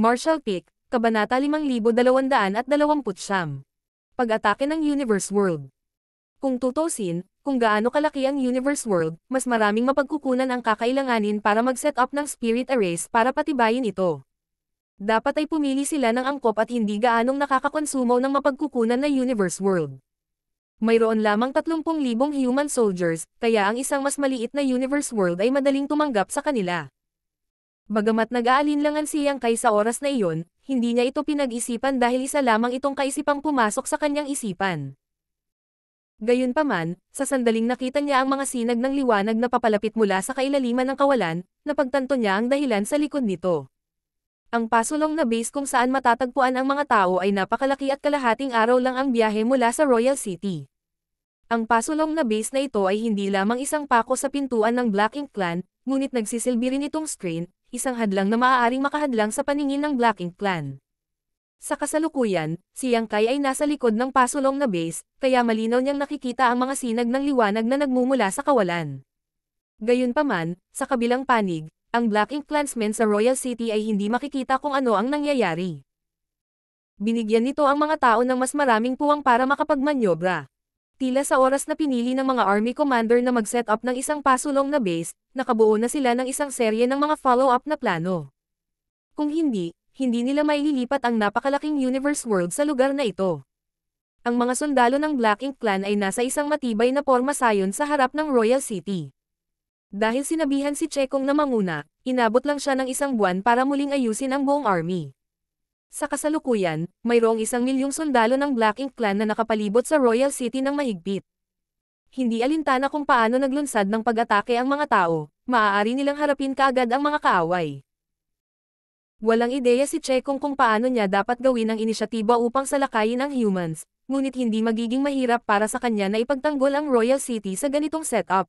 Marshall Peak, Kabanata 5220 Pag-atake ng Universe World Kung tutusin, kung gaano kalaki ang Universe World, mas maraming mapagkukunan ang kakailanganin para mag-set up ng Spirit Arrays para patibayin ito. Dapat ay pumili sila ng angkop at hindi gaanong nakakakonsumo ng mapagkukunan na Universe World. Mayroon lamang 30,000 human soldiers, kaya ang isang mas maliit na Universe World ay madaling tumanggap sa kanila. Bagamat nag-aalinlangan siyang kay sa oras na iyon, hindi niya ito pinag-isipan dahil isa lamang itong kaisipang pumasok sa kanyang isipan. Gayunpaman, sa sandaling nakita niya ang mga sinag ng liwanag na papalapit mula sa kailaliman ng kawalan, napagtanto niya ang dahilan sa likod nito. Ang pasulong na base kung saan matatagpuan ang mga tao ay napakalaki at kalahating araw lang ang biyahe mula sa Royal City. Ang pasulong na base na ito ay hindi lamang isang pako sa pintuan ng Black Ink Clan, ngunit nagsisilbi rin itong screen, isang hadlang na maaaring makahadlang sa paningin ng Black Ink Clan. Sa kasalukuyan, si Yang Kai ay nasa likod ng pasulong na base, kaya malinaw niyang nakikita ang mga sinag ng liwanag na nagmumula sa kawalan. Gayunpaman, sa kabilang panig, ang Black Ink Clansmen sa Royal City ay hindi makikita kung ano ang nangyayari. Binigyan nito ang mga tao ng mas maraming puwang para makapagmanyobra. Tila sa oras na pinili ng mga army commander na mag-set up ng isang pasulong na base, nakabuo na sila ng isang serye ng mga follow-up na plano. Kung hindi, hindi nila maililipat ang napakalaking universe world sa lugar na ito. Ang mga sundalo ng Black Ink Clan ay nasa isang matibay na porma sayon sa harap ng Royal City. Dahil sinabihan si Chekong na manguna, inabot lang siya ng isang buwan para muling ayusin ang buong army. Sa kasalukuyan, mayroong isang milyong sundalo ng Black Ink Clan na nakapalibot sa Royal City ng mahigpit. Hindi alintana kung paano naglunsad ng pag-atake ang mga tao, maaari nilang harapin kaagad ang mga kaaway. Walang ideya si Chekong kung paano niya dapat gawin ang inisyatiba upang salakayin ang humans, ngunit hindi magiging mahirap para sa kanya na ipagtanggol ang Royal City sa ganitong setup.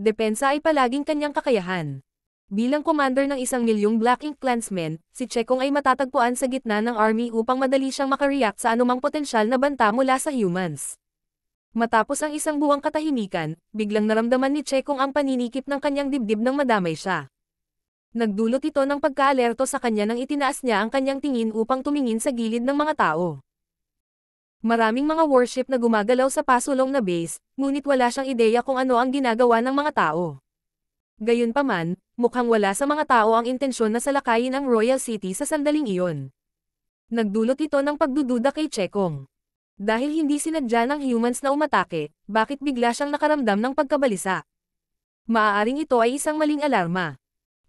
Depensa ay palaging kanyang kakayahan. Bilang commander ng isang milyong Black Ink Clansmen, si Chekong ay matatagpuan sa gitna ng army upang madali siyang makareact sa anumang potensyal na banta mula sa humans. Matapos ang isang buwang katahimikan, biglang naramdaman ni Chekong ang paninikip ng kanyang dibdib nang madamay siya. Nagdulot ito ng pagkaalerto sa kanya nang itinaas niya ang kanyang tingin upang tumingin sa gilid ng mga tao. Maraming mga warship na gumagalaw sa pasulong na base, ngunit wala siyang ideya kung ano ang ginagawa ng mga tao. Gayunpaman, mukhang wala sa mga tao ang intensyon na salakayin ang Royal City sa sandaling iyon. Nagdulot ito ng pagdududa kay Chekong. Dahil hindi sinadya ng humans na umatake, bakit bigla siyang nakaramdam ng pagkabalisa? Maaaring ito ay isang maling alarma.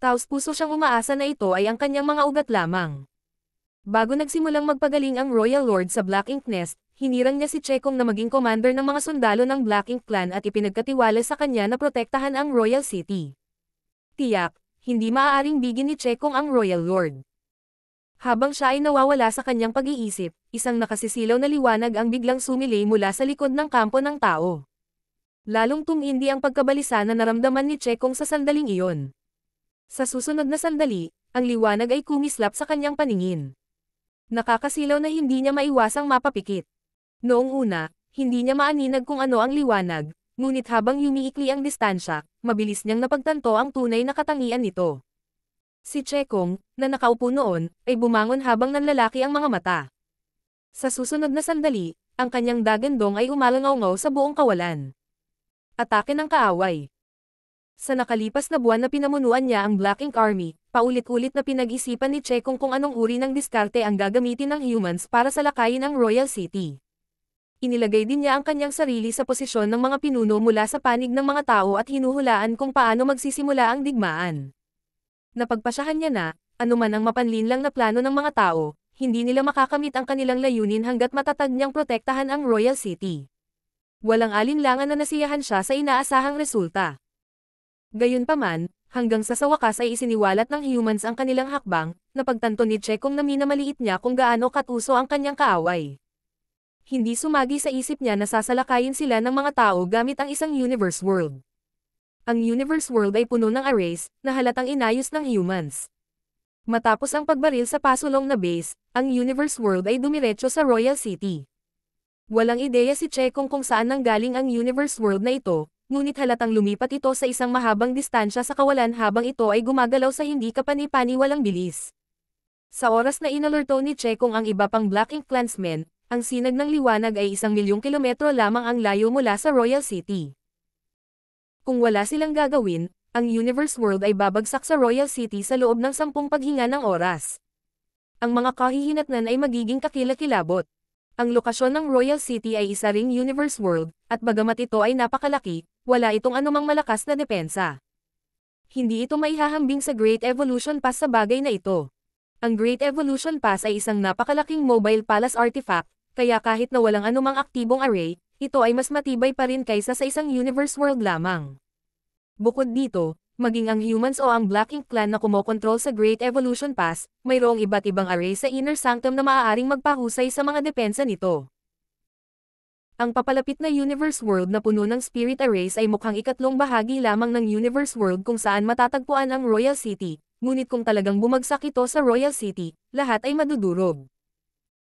Taos puso siyang umaasa na ito ay ang kanyang mga ugat lamang. Bago nagsimulang magpagaling ang Royal Lord sa Black Ink Nest, hinirang niya si Chekong na maging commander ng mga sundalo ng Black Ink Clan at ipinagkatiwala sa kanya na protektahan ang Royal City. Tiyak, hindi maaaring bigin ni Chekong ang Royal Lord. Habang siya ay nawawala sa kanyang pag-iisip, isang nakasisilaw na liwanag ang biglang sumilay mula sa likod ng kampo ng tao. Lalong tumindi ang pagkabalisa na naramdaman ni Chekong sa sandaling iyon. Sa susunod na sandali, ang liwanag ay kumislap sa kanyang paningin. Nakakasilaw na hindi niya maiwasang mapapikit. Noong una, hindi niya maaninag kung ano ang liwanag, ngunit habang yumiikli ang distansya, mabilis niyang napagtanto ang tunay na katangian nito. Si Chekong, na nakaupo noon, ay bumangon habang nanlalaki ang mga mata. Sa susunod na sandali, ang kanyang dagandong ay umalangaw sa buong kawalan. Atake ng kaaway. Sa nakalipas na buwan na pinamunuan niya ang Black Ink Army, paulit-ulit na pinag-isipan ni Chekong kung anong uri ng diskarte ang gagamitin ng humans para salakayin ang Royal City. Inilagay din niya ang kanyang sarili sa posisyon ng mga pinuno mula sa panig ng mga tao at hinuhulaan kung paano magsisimula ang digmaan. Napagpasyahan niya na, anuman ang mapanlinlang na plano ng mga tao, hindi nila makakamit ang kanilang layunin hanggat matatag niyang protektahan ang Royal City. Walang alinlangan na nasiyahan siya sa inaasahang resulta. Gayunpaman, hanggang sa sa wakas ay isiniwalat ng humans ang kanilang hakbang, napagtanto ni Chekong na minamaliit niya kung gaano katuso ang kanyang kaaway. Hindi sumagi sa isip niya na sasalakayin sila ng mga tao gamit ang isang universe world. Ang universe world ay puno ng arrays, na halatang inayos ng humans. Matapos ang pagbaril sa pasulong na base, ang universe world ay dumiretso sa Royal City. Walang ideya si Chekong kung saan nanggaling ang universe world na ito, ngunit halatang lumipat ito sa isang mahabang distansya sa kawalan habang ito ay gumagalaw sa hindi kapani-paniwalang bilis. Sa oras na inalerto ni Chekong ang iba pang Black Ink clansmen, ang sinag ng liwanag ay isang milyong kilometro lamang ang layo mula sa Royal City. Kung wala silang gagawin, ang Universe World ay babagsak sa Royal City sa loob ng sampung paghinga ng oras. Ang mga kahihinatnan ay magiging kakilakilabot. Ang lokasyon ng Royal City ay isa ring Universe World, at bagamat ito ay napakalaki, wala itong anumang malakas na depensa. Hindi ito maihahambing sa Great Evolution Pass sa bagay na ito. Ang Great Evolution Pass ay isang napakalaking mobile palace artifact, kaya kahit na walang anumang aktibong array, ito ay mas matibay pa rin kaysa sa isang universe world lamang. Bukod dito, maging ang humans o ang Black Ink clan na kumokontrol sa Great Evolution Pass, mayroong iba't ibang array sa Inner Sanctum na maaaring magpahusay sa mga depensa nito. Ang papalapit na Universe World na puno ng Spirit Arrays ay mukhang ikatlong bahagi lamang ng Universe World kung saan matatagpuan ang Royal City, ngunit kung talagang bumagsak ito sa Royal City, lahat ay madudurog.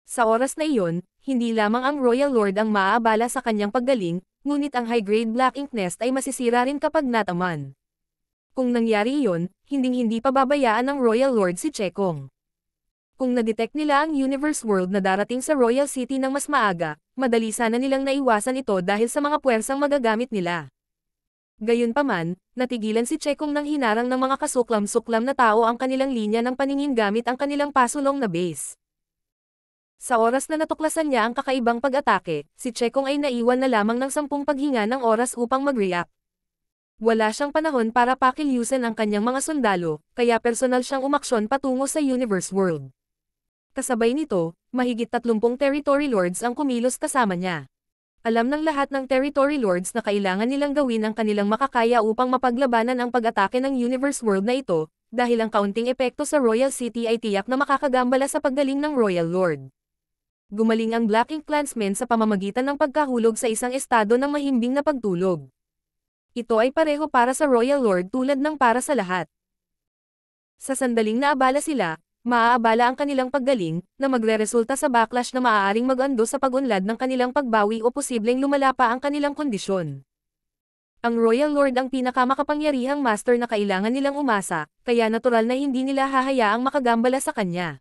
Sa oras na iyon, hindi lamang ang Royal Lord ang maaabala sa kanyang paggaling, ngunit ang high-grade Black Ink Nest ay masisira rin kapag nataman. Kung nangyari iyon, hinding-hindi pa babayaan ng Royal Lord si Chekong. Kung nadetect nila ang Universe World na darating sa Royal City ng mas maaga, madali sana nilang naiwasan ito dahil sa mga puwersang magagamit nila. Gayunpaman, natigilan si Chekong nang hinarang ng mga kasuklam-suklam na tao ang kanilang linya ng paningin gamit ang kanilang pasulong na base. Sa oras na natuklasan niya ang kakaibang pag-atake, si Chekong ay naiwan na lamang ng sampung paghinga ng oras upang mag-react. Wala siyang panahon para pakilyusan ang kanyang mga sundalo, kaya personal siyang umaksyon patungo sa Universe World. Kasabay nito, mahigit 30 territory lords ang kumilos kasama niya. Alam ng lahat ng territory lords na kailangan nilang gawin ang kanilang makakaya upang mapaglabanan ang pag-atake ng universe world na ito, dahil ang kaunting epekto sa Royal City ay tiyak na makakagambala sa paggaling ng Royal Lord. Gumaling ang Black Ink Clansmen sa pamamagitan ng pagkahulog sa isang estado ng mahimbing na pagtulog. Ito ay pareho para sa Royal Lord tulad ng para sa lahat. Sa sandaling naabala sila, maaabala ang kanilang paggaling, na magre-resulta sa backlash na maaaring mag-ando sa pag-unlad ng kanilang pagbawi o posibleng lumala pa ang kanilang kondisyon. Ang Royal Lord ang pinakamakapangyarihang master na kailangan nilang umasa, kaya natural na hindi nila hahayaang makagambala sa kanya.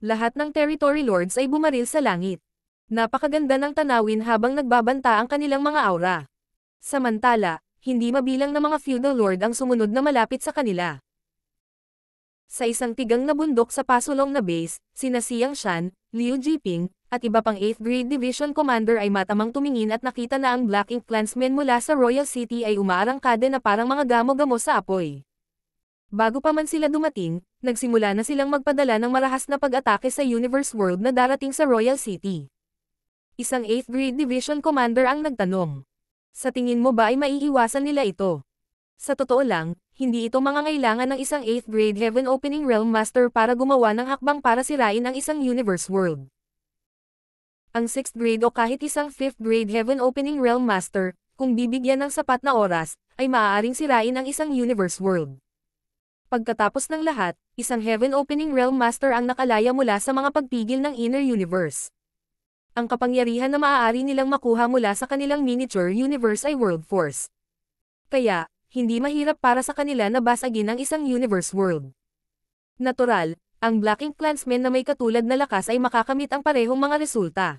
Lahat ng territory lords ay bumaril sa langit. Napakaganda ng tanawin habang nagbabanta ang kanilang mga aura. Samantala, hindi mabilang na mga feudal lord ang sumunod na malapit sa kanila. Sa isang tigang na bundok sa pasulong na base, sina Siang Shan, Liu Jiping, at iba pang 8th Grade Division Commander ay matamang tumingin at nakita na ang Black Ink Clansmen mula sa Royal City ay umaarangkada na parang mga gamo-gamo sa apoy. Bago pa man sila dumating, nagsimula na silang magpadala ng marahas na pag-atake sa Universe World na darating sa Royal City. Isang 8th Grade Division Commander ang nagtanong. Sa tingin mo ba ay maiiwasan nila ito? Sa totoo lang, hindi ito mangangailangan ng isang 8th grade Heaven Opening Realm Master para gumawa ng hakbang para sirain ang isang Universe World. Ang 6th grade o kahit isang 5th grade Heaven Opening Realm Master, kung bibigyan ng sapat na oras, ay maaaring sirain ang isang Universe World. Pagkatapos ng lahat, isang Heaven Opening Realm Master ang nakalaya mula sa mga pagpigil ng Inner Universe. Ang kapangyarihan na maaari nilang makuha mula sa kanilang miniature universe ay World Force. Kaya, hindi mahirap para sa kanila na basagin ang isang universe world. Natural, ang Black Clansmen na may katulad na lakas ay makakamit ang parehong mga resulta.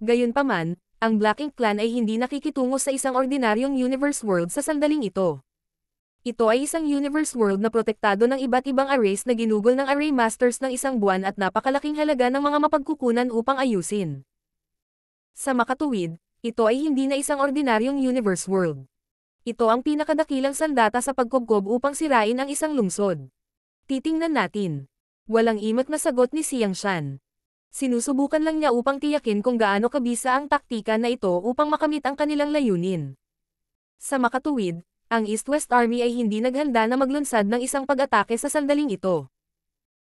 Gayunpaman, ang Black Clan ay hindi nakikitungo sa isang ordinaryong universe world sa sandaling ito. Ito ay isang universe world na protektado ng iba't ibang arrays na ginugol ng array masters ng isang buwan at napakalaking halaga ng mga mapagkukunan upang ayusin. Sa makatuwid, ito ay hindi na isang ordinaryong universe world. Ito ang pinakadakilang sandata sa pagkubkob upang sirain ang isang lungsod. Titingnan natin. Walang imot na sagot ni Siang Shan. Sinusubukan lang niya upang tiyakin kung gaano kabisa ang taktika na ito upang makamit ang kanilang layunin. Sa makatuwid, ang East-West Army ay hindi naghanda na maglunsad ng isang pag-atake sa sandaling ito.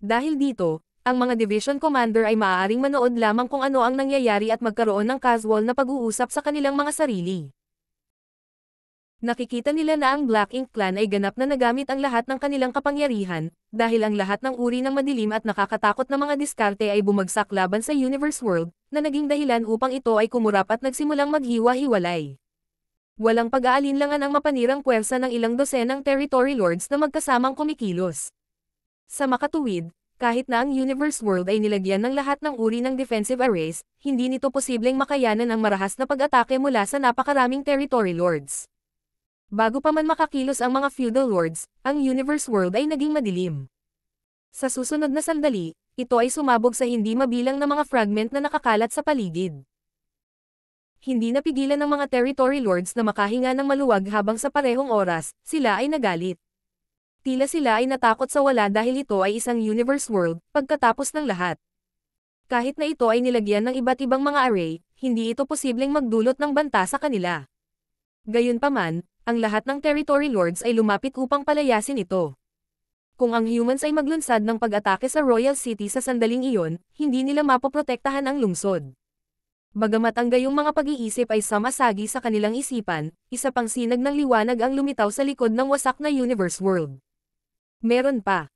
Dahil dito, ang mga division commander ay maaaring manood lamang kung ano ang nangyayari at magkaroon ng casual na pag-uusap sa kanilang mga sarili. Nakikita nila na ang Black Ink Clan ay ganap na nagamit ang lahat ng kanilang kapangyarihan, dahil ang lahat ng uri ng madilim at nakakatakot na mga diskarte ay bumagsak laban sa Universe World, na naging dahilan upang ito ay kumurap at nagsimulang maghiwa-hiwalay. Walang pag-aalinlangan ang mapanirang puwersa ng ilang dosenang territory lords na magkasamang kumikilos. Sa makatuwid, kahit na ang Universe World ay nilagyan ng lahat ng uri ng defensive arrays, hindi nito posibleng makayanan ang marahas na pag-atake mula sa napakaraming territory lords. Bago pa man makakilos ang mga feudal lords, ang Universe World ay naging madilim. Sa susunod na sandali, ito ay sumabog sa hindi mabilang na mga fragment na nakakalat sa paligid. Hindi napigilan ng mga territory lords na makahinga ng maluwag habang sa parehong oras, sila ay nagalit. Tila sila ay natakot sa wala dahil ito ay isang universe world, pagkatapos ng lahat. Kahit na ito ay nilagyan ng iba't ibang mga array, hindi ito posibleng magdulot ng banta sa kanila. Gayunpaman, ang lahat ng territory lords ay lumapit upang palayasin ito. Kung ang humans ay maglunsad ng pag-atake sa Royal City sa sandaling iyon, hindi nila mapoprotektahan ang lungsod. Bagamat ang gayong mga pag-iisip ay samasagi sa kanilang isipan, isa pang sinag ng liwanag ang lumitaw sa likod ng wasak na universe world. Meron pa.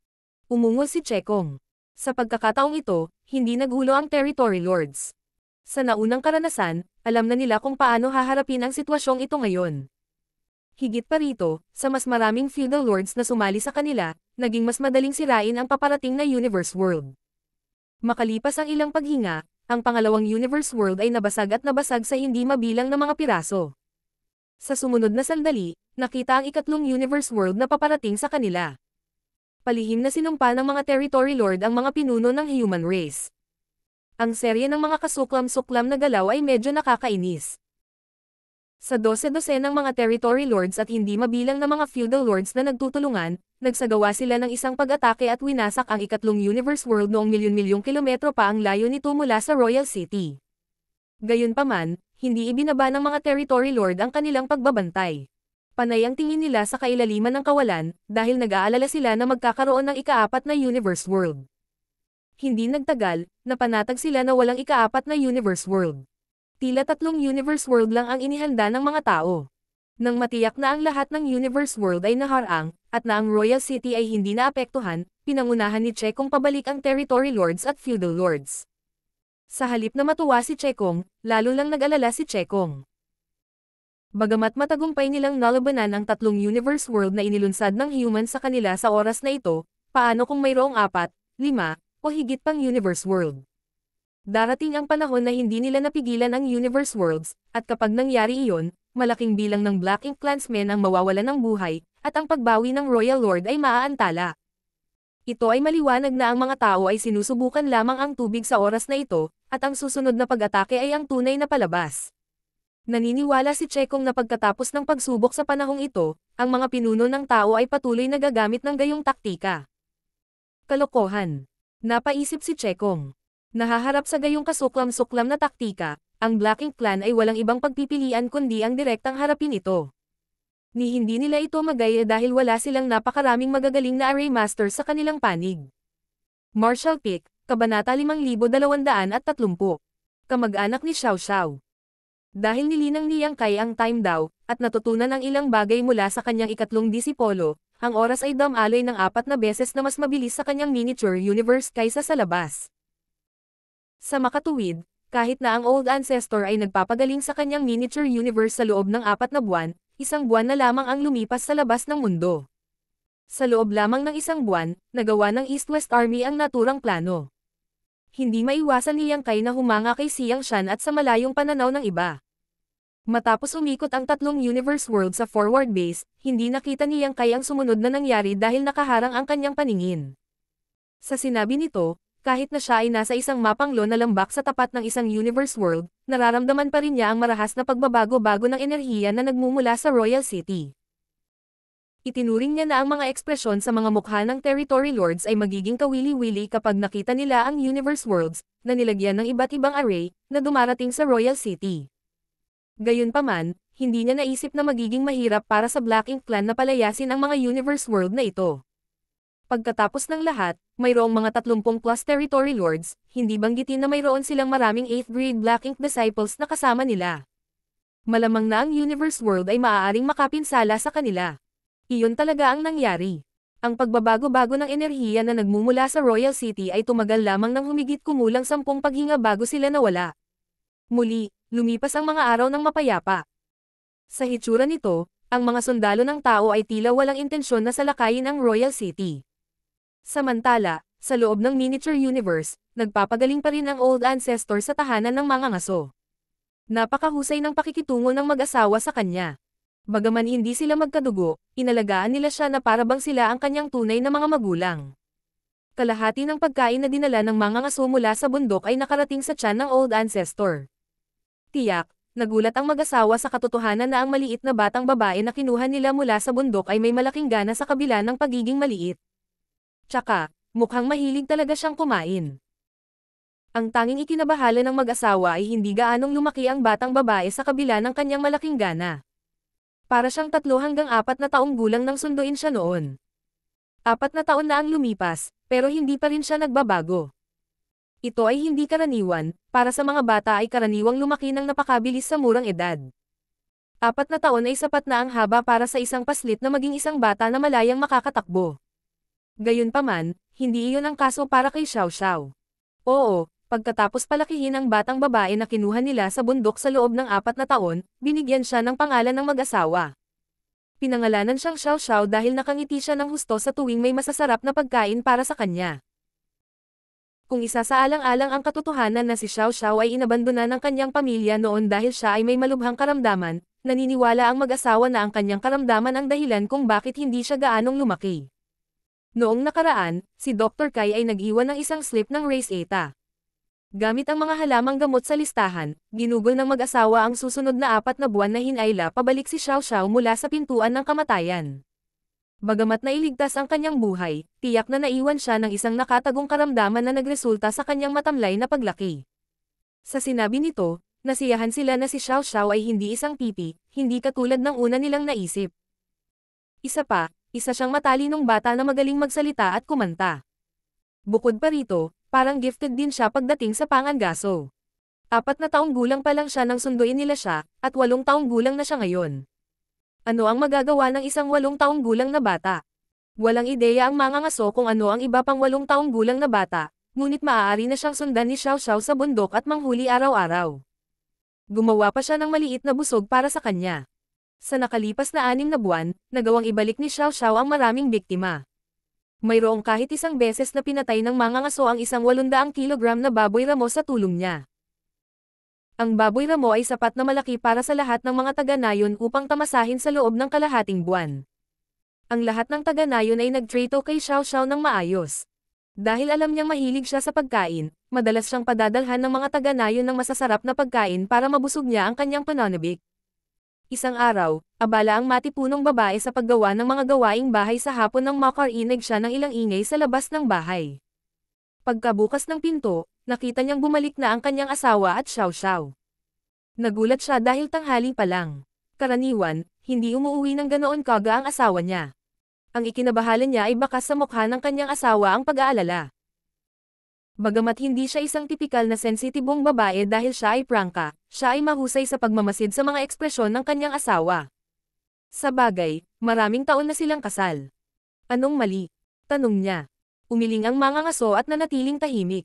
Umungol si Chekong. Sa pagkakataong ito, hindi nagulo ang territory lords. Sa naunang karanasan, alam na nila kung paano haharapin ang sitwasyong ito ngayon. Higit pa rito, sa mas maraming feudal lords na sumali sa kanila, naging mas madaling sirain ang paparating na universe world. Makalipas ang ilang paghinga, ang pangalawang universe world ay nabasag at nabasag sa hindi mabilang na mga piraso. Sa sumunod na sandali, nakita ang ikatlong universe world na paparating sa kanila. Palihim na sinumpa ng mga territory lord ang mga pinuno ng human race. Ang serye ng mga kasuklam-suklam na galaw ay medyo nakakainis. Sa dose-dose ng mga territory lords at hindi mabilang na mga feudal lords na nagtutulungan, nagsagawa sila ng isang pag-atake at winasak ang ikatlong universe world noong milyon-milyong kilometro pa ang layo nito mula sa Royal City. Gayunpaman, hindi ibinaba ng mga territory lord ang kanilang pagbabantay. Panay ang tingin nila sa kailaliman ng kawalan, dahil nag-aalala sila na magkakaroon ng ikaapat na universe world. Hindi nagtagal, napanatag sila na walang ikaapat na universe world. Tila tatlong universe world lang ang inihanda ng mga tao. Nang matiyak na ang lahat ng universe world ay naharang, at na ang Royal City ay hindi naapektuhan, pinangunahan ni Chekong pabalik ang territory lords at feudal lords. Sa halip na matuwa si Chekong, lalo lang nag-alala si Chekong. Bagamat matagumpay nilang nalabanan ang tatlong universe world na inilunsad ng human sa kanila sa oras na ito, paano kung mayroong apat, lima, o higit pang universe world? Darating ang panahon na hindi nila napigilan ang Universe Worlds, at kapag nangyari iyon, malaking bilang ng Black Ink Clansmen ang mawawalan ng buhay, at ang pagbawi ng Royal Lord ay maaantala. Ito ay maliwanag na ang mga tao ay sinusubukan lamang ang tubig sa oras na ito, at ang susunod na pag-atake ay ang tunay na palabas. Naniniwala si Chekong na pagkatapos ng pagsubok sa panahong ito, ang mga pinuno ng tao ay patuloy na gagamit ng gayong taktika. Kalokohan. Napaisip si Chekong. Nahaharap sa gayong kasuklam-suklam na taktika, ang Black Ink Clan ay walang ibang pagpipilian kundi ang direktang harapin ito. Ni hindi nila ito magaya dahil wala silang napakaraming magagaling na array master sa kanilang panig. Marshall Pick, Kabanata 5230, Kamag-anak ni Xiao Xiao. Dahil nilinang niyang kay ang time daw, at natutunan ang ilang bagay mula sa kanyang ikatlong disipolo, ang oras ay damaloy ng apat na beses na mas mabilis sa kanyang miniature universe kaysa sa labas. Sa makatuwid, kahit na ang Old Ancestor ay nagpapagaling sa kanyang miniature universe sa loob ng apat na buwan, isang buwan na lamang ang lumipas sa labas ng mundo. Sa loob lamang ng isang buwan, nagawa ng East-West Army ang naturang plano. Hindi maiwasan ni Yang Kai na humanga kay Siyang Shan at sa malayong pananaw ng iba. Matapos umikot ang tatlong universe world sa forward base, hindi nakita ni Yang Kai ang sumunod na nangyari dahil nakaharang ang kanyang paningin. Sa sinabi nito, kahit na siya ay nasa isang mapanglo na lambak sa tapat ng isang universe world, nararamdaman pa rin niya ang marahas na pagbabago-bago ng enerhiya na nagmumula sa Royal City. Itinuring niya na ang mga ekspresyon sa mga mukha ng territory lords ay magiging kawili-wili kapag nakita nila ang universe worlds, na nilagyan ng iba't ibang array, na dumarating sa Royal City. Gayunpaman, hindi niya naisip na magiging mahirap para sa Black Ink Clan na palayasin ang mga universe world na ito. Pagkatapos ng lahat, mayroong mga 30 plus territory lords, hindi banggitin na mayroon silang maraming 8th grade Black Ink disciples na kasama nila. Malamang na ang universe world ay maaaring makapinsala sa kanila. Iyon talaga ang nangyari. Ang pagbabago-bago ng enerhiya na nagmumula sa Royal City ay tumagal lamang ng humigit kumulang sampung paghinga bago sila nawala. Muli, lumipas ang mga araw ng mapayapa. Sa hitsura nito, ang mga sundalo ng tao ay tila walang intensyon na salakayin ang Royal City. Samantala, sa loob ng miniature universe, nagpapagaling pa rin ang old ancestor sa tahanan ng mga ngaso. Napakahusay ng pakikitungo ng mag-asawa sa kanya. Bagaman hindi sila magkadugo, inalagaan nila siya na parabang sila ang kanyang tunay na mga magulang. Kalahati ng pagkain na dinala ng mga ngaso mula sa bundok ay nakarating sa tiyan ng old ancestor. Tiyak, nagulat ang mag-asawa sa katotohanan na ang maliit na batang babae na kinuha nila mula sa bundok ay may malaking gana sa kabila ng pagiging maliit. Tsaka, mukhang mahilig talaga siyang kumain. Ang tanging ikinabahala ng mag-asawa ay hindi gaanong lumaki ang batang babae sa kabila ng kanyang malaking gana. Para siyang tatlo hanggang apat na taong gulang nang sunduin siya noon. Apat na taon na ang lumipas, pero hindi pa rin siya nagbabago. Ito ay hindi karaniwan, para sa mga bata ay karaniwang lumaki ng napakabilis sa murang edad. Apat na taon ay sapat na ang haba para sa isang paslit na maging isang bata na malayang makakatakbo. Gayunpaman, hindi iyon ang kaso para kay Xiao Xiao. Oo, Pagkatapos palakihin ang batang babae na kinuha nila sa bundok sa loob ng apat na taon, binigyan siya ng pangalan ng mag-asawa. Pinangalanan siyang Xiao Xiao dahil nakangiti siya ng husto sa tuwing may masasarap na pagkain para sa kanya. Kung isa sa alang-alang ang katotohanan na si Xiao Xiao ay inabandona ng kanyang pamilya noon dahil siya ay may malubhang karamdaman, naniniwala ang mag-asawa na ang kanyang karamdaman ang dahilan kung bakit hindi siya gaanong lumaki. Noong nakaraan, si Dr. Kai ay nag-iwan ng isang slip ng race ETA. Gamit ang mga halamang gamot sa listahan, ginugol ng mag-asawa ang susunod na apat na buwan na hinayla pabalik si Xiao Xiao mula sa pintuan ng kamatayan. Bagamat nailigtas ang kanyang buhay, tiyak na naiwan siya ng isang nakatagong karamdaman na nagresulta sa kanyang matamlay na paglaki. Sa sinabi nito, nasiyahan sila na si Xiao Xiao ay hindi isang pipi, hindi katulad ng una nilang naisip. Isa pa, isa siyang matalinong bata na magaling magsalita at kumanta. Bukod pa rito, parang gifted din siya pagdating sa pangangaso. Apat na taong gulang pa lang siya nang sunduin nila siya, at walong taong gulang na siya ngayon. Ano ang magagawa ng isang walong taong gulang na bata? Walang ideya ang mga ngaso kung ano ang iba pang walong taong gulang na bata, ngunit maaari na siyang sundan ni Xiao Xiao sa bundok at manghuli araw-araw. Gumawa pa siya ng maliit na busog para sa kanya. Sa nakalipas na anim na buwan, nagawang ibalik ni Xiao Xiao ang maraming biktima mayroong kahit isang beses na pinatay ng mga ngaso ang isang 800 kilogram na baboy ramo sa tulong niya. Ang baboy ramo ay sapat na malaki para sa lahat ng mga taga-nayon upang tamasahin sa loob ng kalahating buwan. Ang lahat ng taga-nayon ay nagtrato kay Xiao Xiao ng maayos. Dahil alam niyang mahilig siya sa pagkain, madalas siyang padadalhan ng mga taga-nayon ng masasarap na pagkain para mabusog niya ang kanyang pananabik. Isang araw, abala ang matipunong babae sa paggawa ng mga gawaing bahay sa hapon nang makarinig siya ng ilang ingay sa labas ng bahay. Pagkabukas ng pinto, nakita niyang bumalik na ang kanyang asawa at Xiao. Nagulat siya dahil tanghali pa lang. Karaniwan, hindi umuwi ng ganoon kaga ang asawa niya. Ang ikinabahala niya ay bakas sa mukha ng kanyang asawa ang pag-aalala. Bagamat hindi siya isang tipikal na sensitibong babae dahil siya ay prangka, siya ay mahusay sa pagmamasid sa mga ekspresyon ng kanyang asawa. Sa bagay, maraming taon na silang kasal. Anong mali? Tanong niya. Umiling ang mga ngaso at nanatiling tahimik.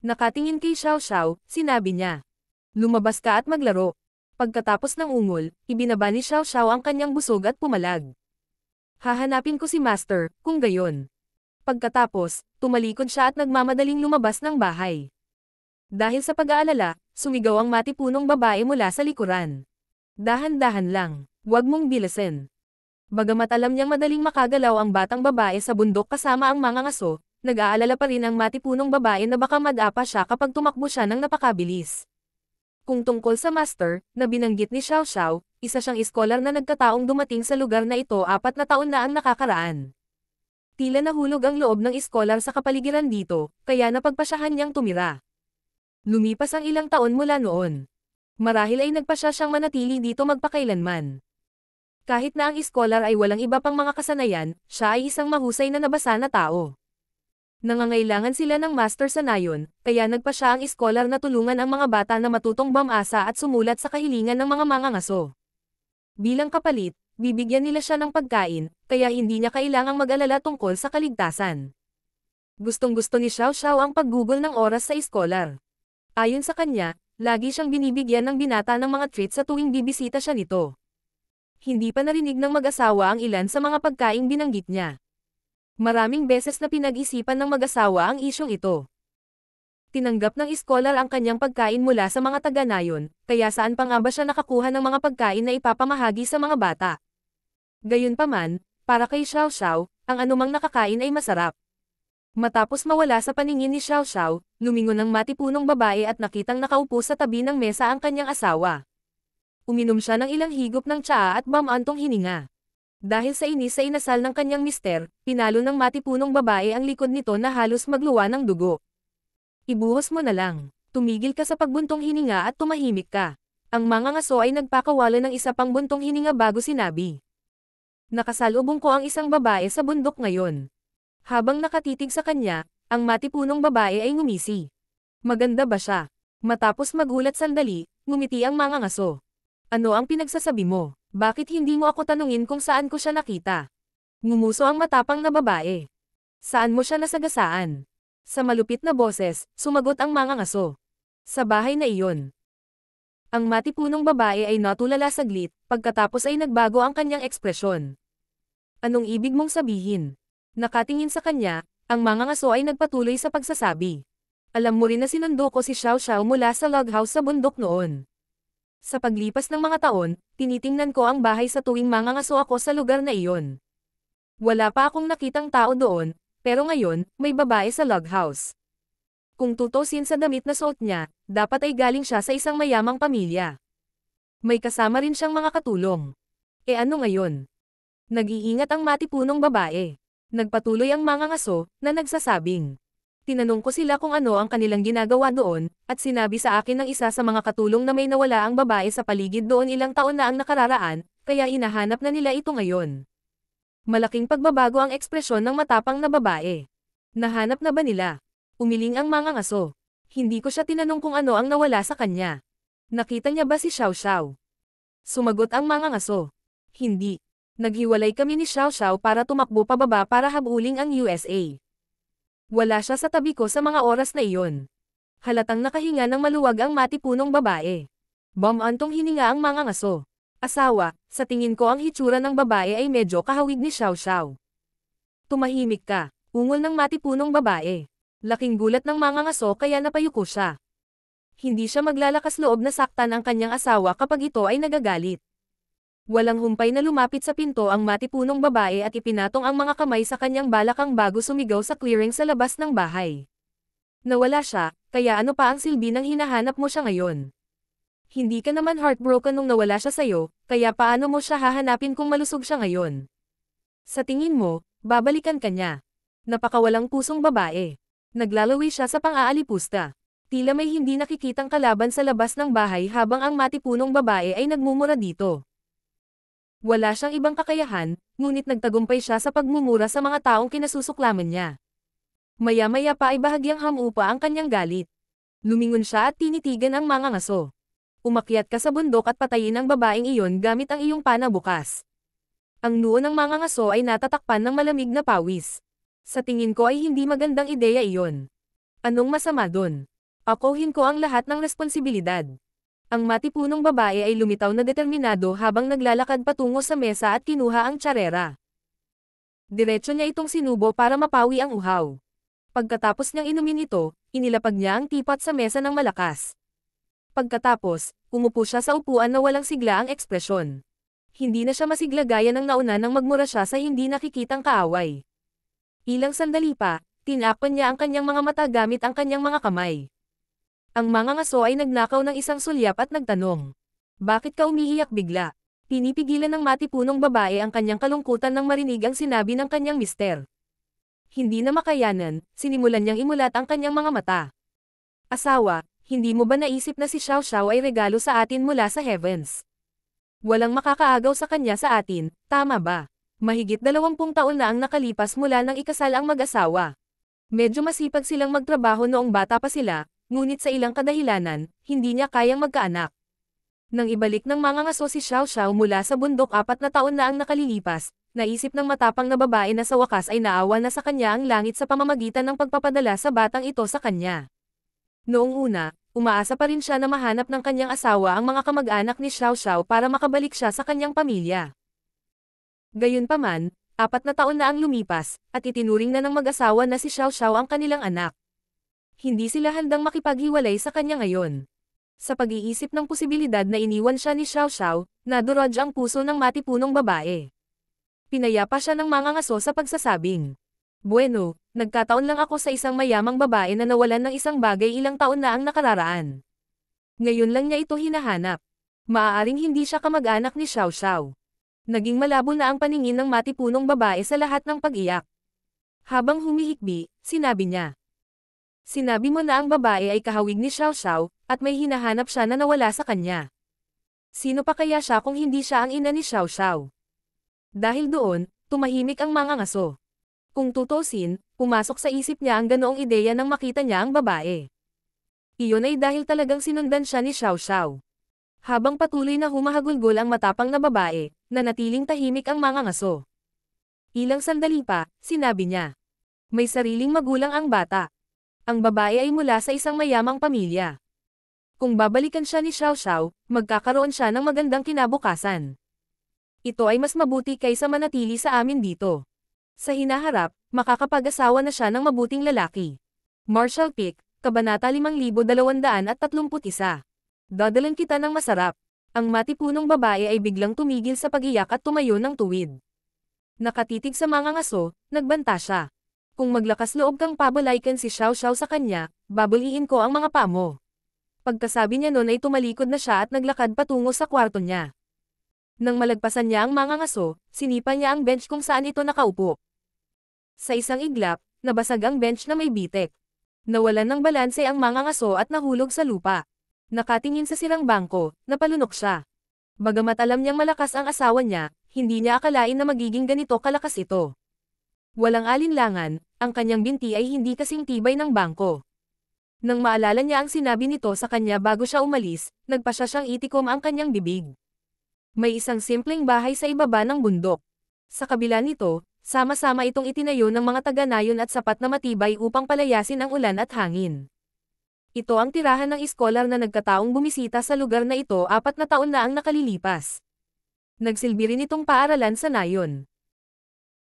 Nakatingin kay Xiao Xiao, sinabi niya. Lumabas ka at maglaro. Pagkatapos ng ungol, ibinaba ni Xiao Xiao ang kanyang busog at pumalag. Hahanapin ko si Master, kung gayon. Pagkatapos, tumalikod siya at nagmamadaling lumabas ng bahay. Dahil sa pag-aalala, sumigaw ang matipunong babae mula sa likuran. Dahan-dahan lang, huwag mong bilasin. Bagamat alam niyang madaling makagalaw ang batang babae sa bundok kasama ang mga ngaso, nag-aalala pa rin ang matipunong babae na baka madapa siya kapag tumakbo siya ng napakabilis. Kung tungkol sa master, na binanggit ni Xiao Xiao, isa siyang iskolar na nagkataong dumating sa lugar na ito apat na taon na ang nakakaraan. Tila nahulog ang loob ng iskolar sa kapaligiran dito, kaya napagpasyahan niyang tumira. Lumipas ang ilang taon mula noon. Marahil ay nagpasya siyang manatili dito magpakailanman. Kahit na ang iskolar ay walang iba pang mga kasanayan, siya ay isang mahusay na nabasa na tao. Nangangailangan sila ng master sa nayon, kaya nagpasya ang iskolar na tulungan ang mga bata na matutong bamasa at sumulat sa kahilingan ng mga mangangaso. Bilang kapalit, bibigyan nila siya ng pagkain, kaya hindi niya kailangang mag-alala tungkol sa kaligtasan. Gustong-gusto ni Xiao Xiao ang paggugol ng oras sa iskolar. Ayon sa kanya, lagi siyang binibigyan ng binata ng mga treats sa tuwing bibisita siya nito. Hindi pa narinig ng mag-asawa ang ilan sa mga pagkaing binanggit niya. Maraming beses na pinag-isipan ng mag-asawa ang isyong ito. Tinanggap ng iskolar ang kanyang pagkain mula sa mga taga-nayon, kaya saan pa nga ba siya nakakuha ng mga pagkain na ipapamahagi sa mga bata? Gayunpaman, para kay Xiao Xiao, ang anumang nakakain ay masarap. Matapos mawala sa paningin ni Xiao Xiao, lumingon ang matipunong babae at nakitang nakaupo sa tabi ng mesa ang kanyang asawa. Uminom siya ng ilang higop ng tsaa at bamantong hininga. Dahil sa inis sa inasal ng kanyang mister, pinalo ng matipunong babae ang likod nito na halos magluwa ng dugo. Ibuhos mo na lang. Tumigil ka sa pagbuntong hininga at tumahimik ka. Ang mga ngaso ay nagpakawala ng isa pang buntong hininga bago sinabi. Nakasalubong ko ang isang babae sa bundok ngayon. Habang nakatitig sa kanya, ang matipunong babae ay ngumisi. Maganda ba siya? Matapos magulat sandali, ngumiti ang mga ngaso. Ano ang pinagsasabi mo? Bakit hindi mo ako tanungin kung saan ko siya nakita? Ngumuso ang matapang na babae. Saan mo siya nasagasaan? Sa malupit na boses, sumagot ang mga ngaso. Sa bahay na iyon. Ang matipunong babae ay natulala saglit, pagkatapos ay nagbago ang kanyang ekspresyon. Anong ibig mong sabihin? Nakatingin sa kanya, ang mga ngaso ay nagpatuloy sa pagsasabi. Alam mo rin na sinundo ko si Xiao Xiao mula sa log house sa bundok noon. Sa paglipas ng mga taon, tinitingnan ko ang bahay sa tuwing mangangaso ako sa lugar na iyon. Wala pa akong nakitang tao doon, pero ngayon, may babae sa log house. Kung tutusin sa damit na suot niya, dapat ay galing siya sa isang mayamang pamilya. May kasama rin siyang mga katulong. E ano ngayon? Nag-iingat ang matipunong babae. Nagpatuloy ang mga ngaso, na nagsasabing. Tinanong ko sila kung ano ang kanilang ginagawa doon, at sinabi sa akin ng isa sa mga katulong na may nawala ang babae sa paligid doon ilang taon na ang nakararaan, kaya hinahanap na nila ito ngayon. Malaking pagbabago ang ekspresyon ng matapang na babae. Nahanap na ba nila? Umiling ang mga ngaso. Hindi ko siya tinanong kung ano ang nawala sa kanya. Nakita niya ba si Xiao Xiao? Sumagot ang mga ngaso. Hindi. Naghiwalay kami ni Xiao Xiao para tumakbo pababa para habuling ang USA. Wala siya sa tabi ko sa mga oras na iyon. Halatang nakahinga ng maluwag ang matipunong babae. Bamantong hininga ang mga ngaso. Asawa, sa tingin ko ang hitsura ng babae ay medyo kahawig ni Xiao Xiao. Tumahimik ka, ungol ng matipunong babae. Laking gulat ng mga ngaso kaya napayuko siya. Hindi siya maglalakas loob na saktan ang kanyang asawa kapag ito ay nagagalit. Walang humpay na lumapit sa pinto ang matipunong babae at ipinatong ang mga kamay sa kanyang balakang bago sumigaw sa clearing sa labas ng bahay. Nawala siya, kaya ano pa ang silbi ng hinahanap mo siya ngayon? Hindi ka naman heartbroken nung nawala siya sa'yo, kaya paano mo siya hahanapin kung malusog siya ngayon? Sa tingin mo, babalikan ka niya. Napakawalang pusong babae. Naglalawi siya sa pang-aalipusta. Tila may hindi nakikitang kalaban sa labas ng bahay habang ang matipunong babae ay nagmumura dito. Wala siyang ibang kakayahan, ngunit nagtagumpay siya sa pagmumura sa mga taong kinasusuklaman niya. Maya-maya pa ay bahagyang hamupa ang kanyang galit. Lumingon siya at tinitigan ang mga ngaso. Umakyat ka sa bundok at patayin ang babaeng iyon gamit ang iyong pana bukas. Ang noo ng mga ngaso ay natatakpan ng malamig na pawis. Sa tingin ko ay hindi magandang ideya iyon. Anong masama doon? Akuhin ko ang lahat ng responsibilidad. Ang matipunong babae ay lumitaw na determinado habang naglalakad patungo sa mesa at kinuha ang tsarera. Diretso niya itong sinubo para mapawi ang uhaw. Pagkatapos niyang inumin ito, inilapag niya ang tipat sa mesa ng malakas. Pagkatapos, umupo siya sa upuan na walang sigla ang ekspresyon. Hindi na siya masigla gaya ng nauna nang magmura siya sa hindi nakikitang kaaway. Ilang sandali pa, tinakpan niya ang kanyang mga mata gamit ang kanyang mga kamay. Ang mga ngaso ay nagnakaw ng isang sulyap at nagtanong. Bakit ka umiiyak bigla? Pinipigilan ng matipunong babae ang kanyang kalungkutan nang marinig ang sinabi ng kanyang mister. Hindi na makayanan, sinimulan niyang imulat ang kanyang mga mata. Asawa, hindi mo ba naisip na si Xiao Xiao ay regalo sa atin mula sa heavens? Walang makakaagaw sa kanya sa atin, tama ba? Mahigit dalawampung taon na ang nakalipas mula nang ikasal ang mag-asawa. Medyo masipag silang magtrabaho noong bata pa sila, ngunit sa ilang kadahilanan, hindi niya kayang magkaanak. Nang ibalik ng mga ngaso si Xiao Xiao mula sa bundok apat na taon na ang nakalilipas, naisip ng matapang na babae na sa wakas ay naawa na sa kanya ang langit sa pamamagitan ng pagpapadala sa batang ito sa kanya. Noong una, umaasa pa rin siya na mahanap ng kanyang asawa ang mga kamag-anak ni Xiao Xiao para makabalik siya sa kanyang pamilya. Gayunpaman, apat na taon na ang lumipas, at itinuring na ng mag-asawa na si Xiao Xiao ang kanilang anak. Hindi sila handang makipaghiwalay sa kanya ngayon. Sa pag-iisip ng posibilidad na iniwan siya ni Xiao Xiao, naduraj ang puso ng matipunong babae. Pinayapa siya ng mga ngaso sa pagsasabing. Bueno, nagkataon lang ako sa isang mayamang babae na nawalan ng isang bagay ilang taon na ang nakararaan. Ngayon lang niya ito hinahanap. Maaaring hindi siya kamag-anak ni Xiao Xiao. Naging malabo na ang paningin ng matipunong babae sa lahat ng pag-iyak. Habang humihikbi, sinabi niya. Sinabi mo na ang babae ay kahawig ni Xiao Xiao, at may hinahanap siya na nawala sa kanya. Sino pa kaya siya kung hindi siya ang ina ni Xiao Xiao? Dahil doon, tumahimik ang mga ngaso. Kung tutusin, pumasok sa isip niya ang ganoong ideya nang makita niya ang babae. Iyon ay dahil talagang sinundan siya ni Xiao Xiao. Habang patuloy na humahagulgol ang matapang na babae, nanatiling tahimik ang mga ngaso. Ilang sandali pa, sinabi niya. May sariling magulang ang bata. Ang babae ay mula sa isang mayamang pamilya. Kung babalikan siya ni Xiao Xiao, magkakaroon siya ng magandang kinabukasan. Ito ay mas mabuti kaysa manatili sa amin dito. Sa hinaharap, makakapag-asawa na siya ng mabuting lalaki. Marshall Pick, Kabanata 5231 Dadalan kita ng masarap. Ang matipunong babae ay biglang tumigil sa pagiyak at tumayo ng tuwid. Nakatitig sa mga ngaso, nagbanta siya. Kung maglakas loob kang pabalaykan si Xiao Xiao sa kanya, babuliin ko ang mga pamo. Pagkasabi niya noon ay tumalikod na siya at naglakad patungo sa kwarto niya. Nang malagpasan niya ang mga ngaso, sinipa niya ang bench kung saan ito nakaupo. Sa isang iglap, nabasag ang bench na may bitek. Nawalan ng balanse ang mga ngaso at nahulog sa lupa. Nakatingin sa sirang bangko, napalunok siya. Bagamat alam niyang malakas ang asawa niya, hindi niya akalain na magiging ganito kalakas ito. Walang alinlangan, ang kanyang binti ay hindi kasing tibay ng bangko. Nang maalala niya ang sinabi nito sa kanya bago siya umalis, nagpa siya siyang itikom ang kanyang bibig. May isang simpleng bahay sa ibaba ng bundok. Sa kabila nito, sama-sama itong itinayo ng mga taga-nayon at sapat na matibay upang palayasin ang ulan at hangin. Ito ang tirahan ng iskolar na nagkataong bumisita sa lugar na ito apat na taon na ang nakalilipas. Nagsilbi rin itong paaralan sa nayon.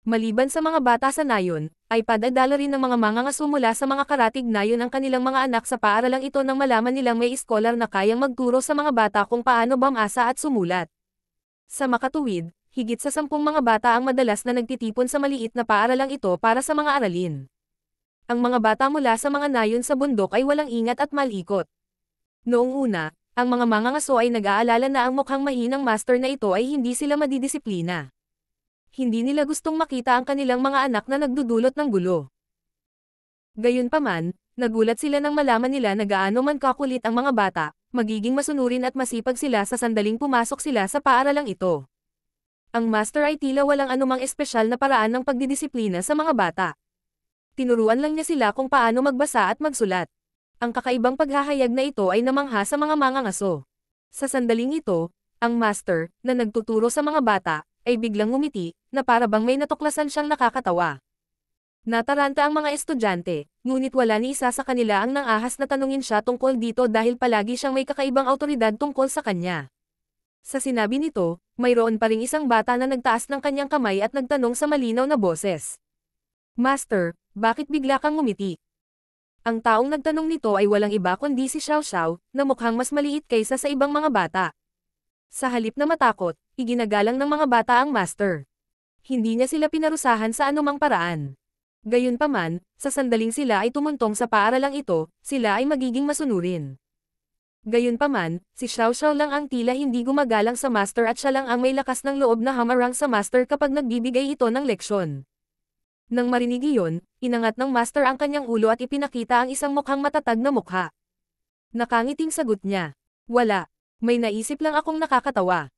Maliban sa mga bata sa nayon, ay padadala rin ng mga mangangaso mula sa mga karatig nayon ang kanilang mga anak sa paaralang ito nang malaman nilang may iskolar na kayang magturo sa mga bata kung paano bamasa at sumulat. Sa makatuwid, higit sa sampung mga bata ang madalas na nagtitipon sa maliit na paaralang ito para sa mga aralin. Ang mga bata mula sa mga nayon sa bundok ay walang ingat at malikot. Noong una, ang mga mangangaso ay nag-aalala na ang mukhang mahinang master na ito ay hindi sila madidisiplina. Hindi nila gustong makita ang kanilang mga anak na nagdudulot ng gulo. Gayunpaman, nagulat sila nang malaman nila na gaano man kakulit ang mga bata, magiging masunurin at masipag sila sa sandaling pumasok sila sa paaralang ito. Ang master ay tila walang anumang espesyal na paraan ng pagdidisiplina sa mga bata tinuruan lang niya sila kung paano magbasa at magsulat. Ang kakaibang paghahayag na ito ay namangha sa mga mangangaso. Sa sandaling ito, ang master, na nagtuturo sa mga bata, ay biglang ngumiti, na para bang may natuklasan siyang nakakatawa. Nataranta ang mga estudyante, ngunit wala ni isa sa kanila ang nangahas na tanungin siya tungkol dito dahil palagi siyang may kakaibang autoridad tungkol sa kanya. Sa sinabi nito, mayroon pa ring isang bata na nagtaas ng kanyang kamay at nagtanong sa malinaw na boses. Master, bakit bigla kang ngumiti? Ang taong nagtanong nito ay walang iba kundi si Xiao Xiao, na mukhang mas maliit kaysa sa ibang mga bata. Sa halip na matakot, iginagalang ng mga bata ang master. Hindi niya sila pinarusahan sa anumang paraan. Gayunpaman, sa sandaling sila ay tumuntong sa paaralang ito, sila ay magiging masunurin. Gayunpaman, si Xiao Xiao lang ang tila hindi gumagalang sa master at siya lang ang may lakas ng loob na hamarang sa master kapag nagbibigay ito ng leksyon. Nang marinig iyon, inangat ng master ang kanyang ulo at ipinakita ang isang mukhang matatag na mukha. Nakangiting sagot niya. Wala. May naisip lang akong nakakatawa.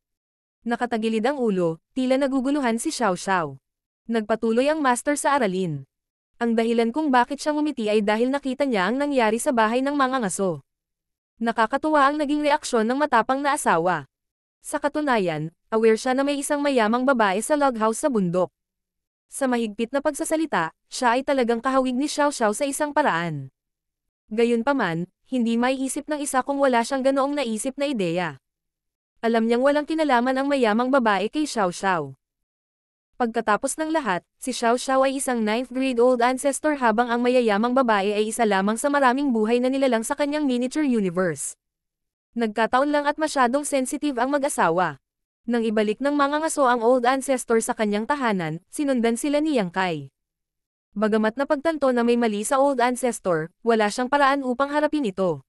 Nakatagilid ang ulo, tila naguguluhan si Xiao Xiao. Nagpatuloy ang master sa aralin. Ang dahilan kung bakit siya ngumiti ay dahil nakita niya ang nangyari sa bahay ng mga ngaso. Nakakatuwa ang naging reaksyon ng matapang na asawa. Sa katunayan, aware siya na may isang mayamang babae sa log house sa bundok. Sa mahigpit na pagsasalita, siya ay talagang kahawig ni Xiao Xiao sa isang paraan. Gayunpaman, hindi may isip ng isa kung wala siyang ganoong naisip na ideya. Alam niyang walang kinalaman ang mayamang babae kay Xiao Xiao. Pagkatapos ng lahat, si Xiao Xiao ay isang 9th grade old ancestor habang ang mayayamang babae ay isa lamang sa maraming buhay na nilalang sa kanyang miniature universe. Nagkataon lang at masyadong sensitive ang mag-asawa. Nang ibalik ng mga ngaso ang old ancestor sa kanyang tahanan, sinundan sila ni Yang Kai. Bagamat napagtanto na may mali sa old ancestor, wala siyang paraan upang harapin ito.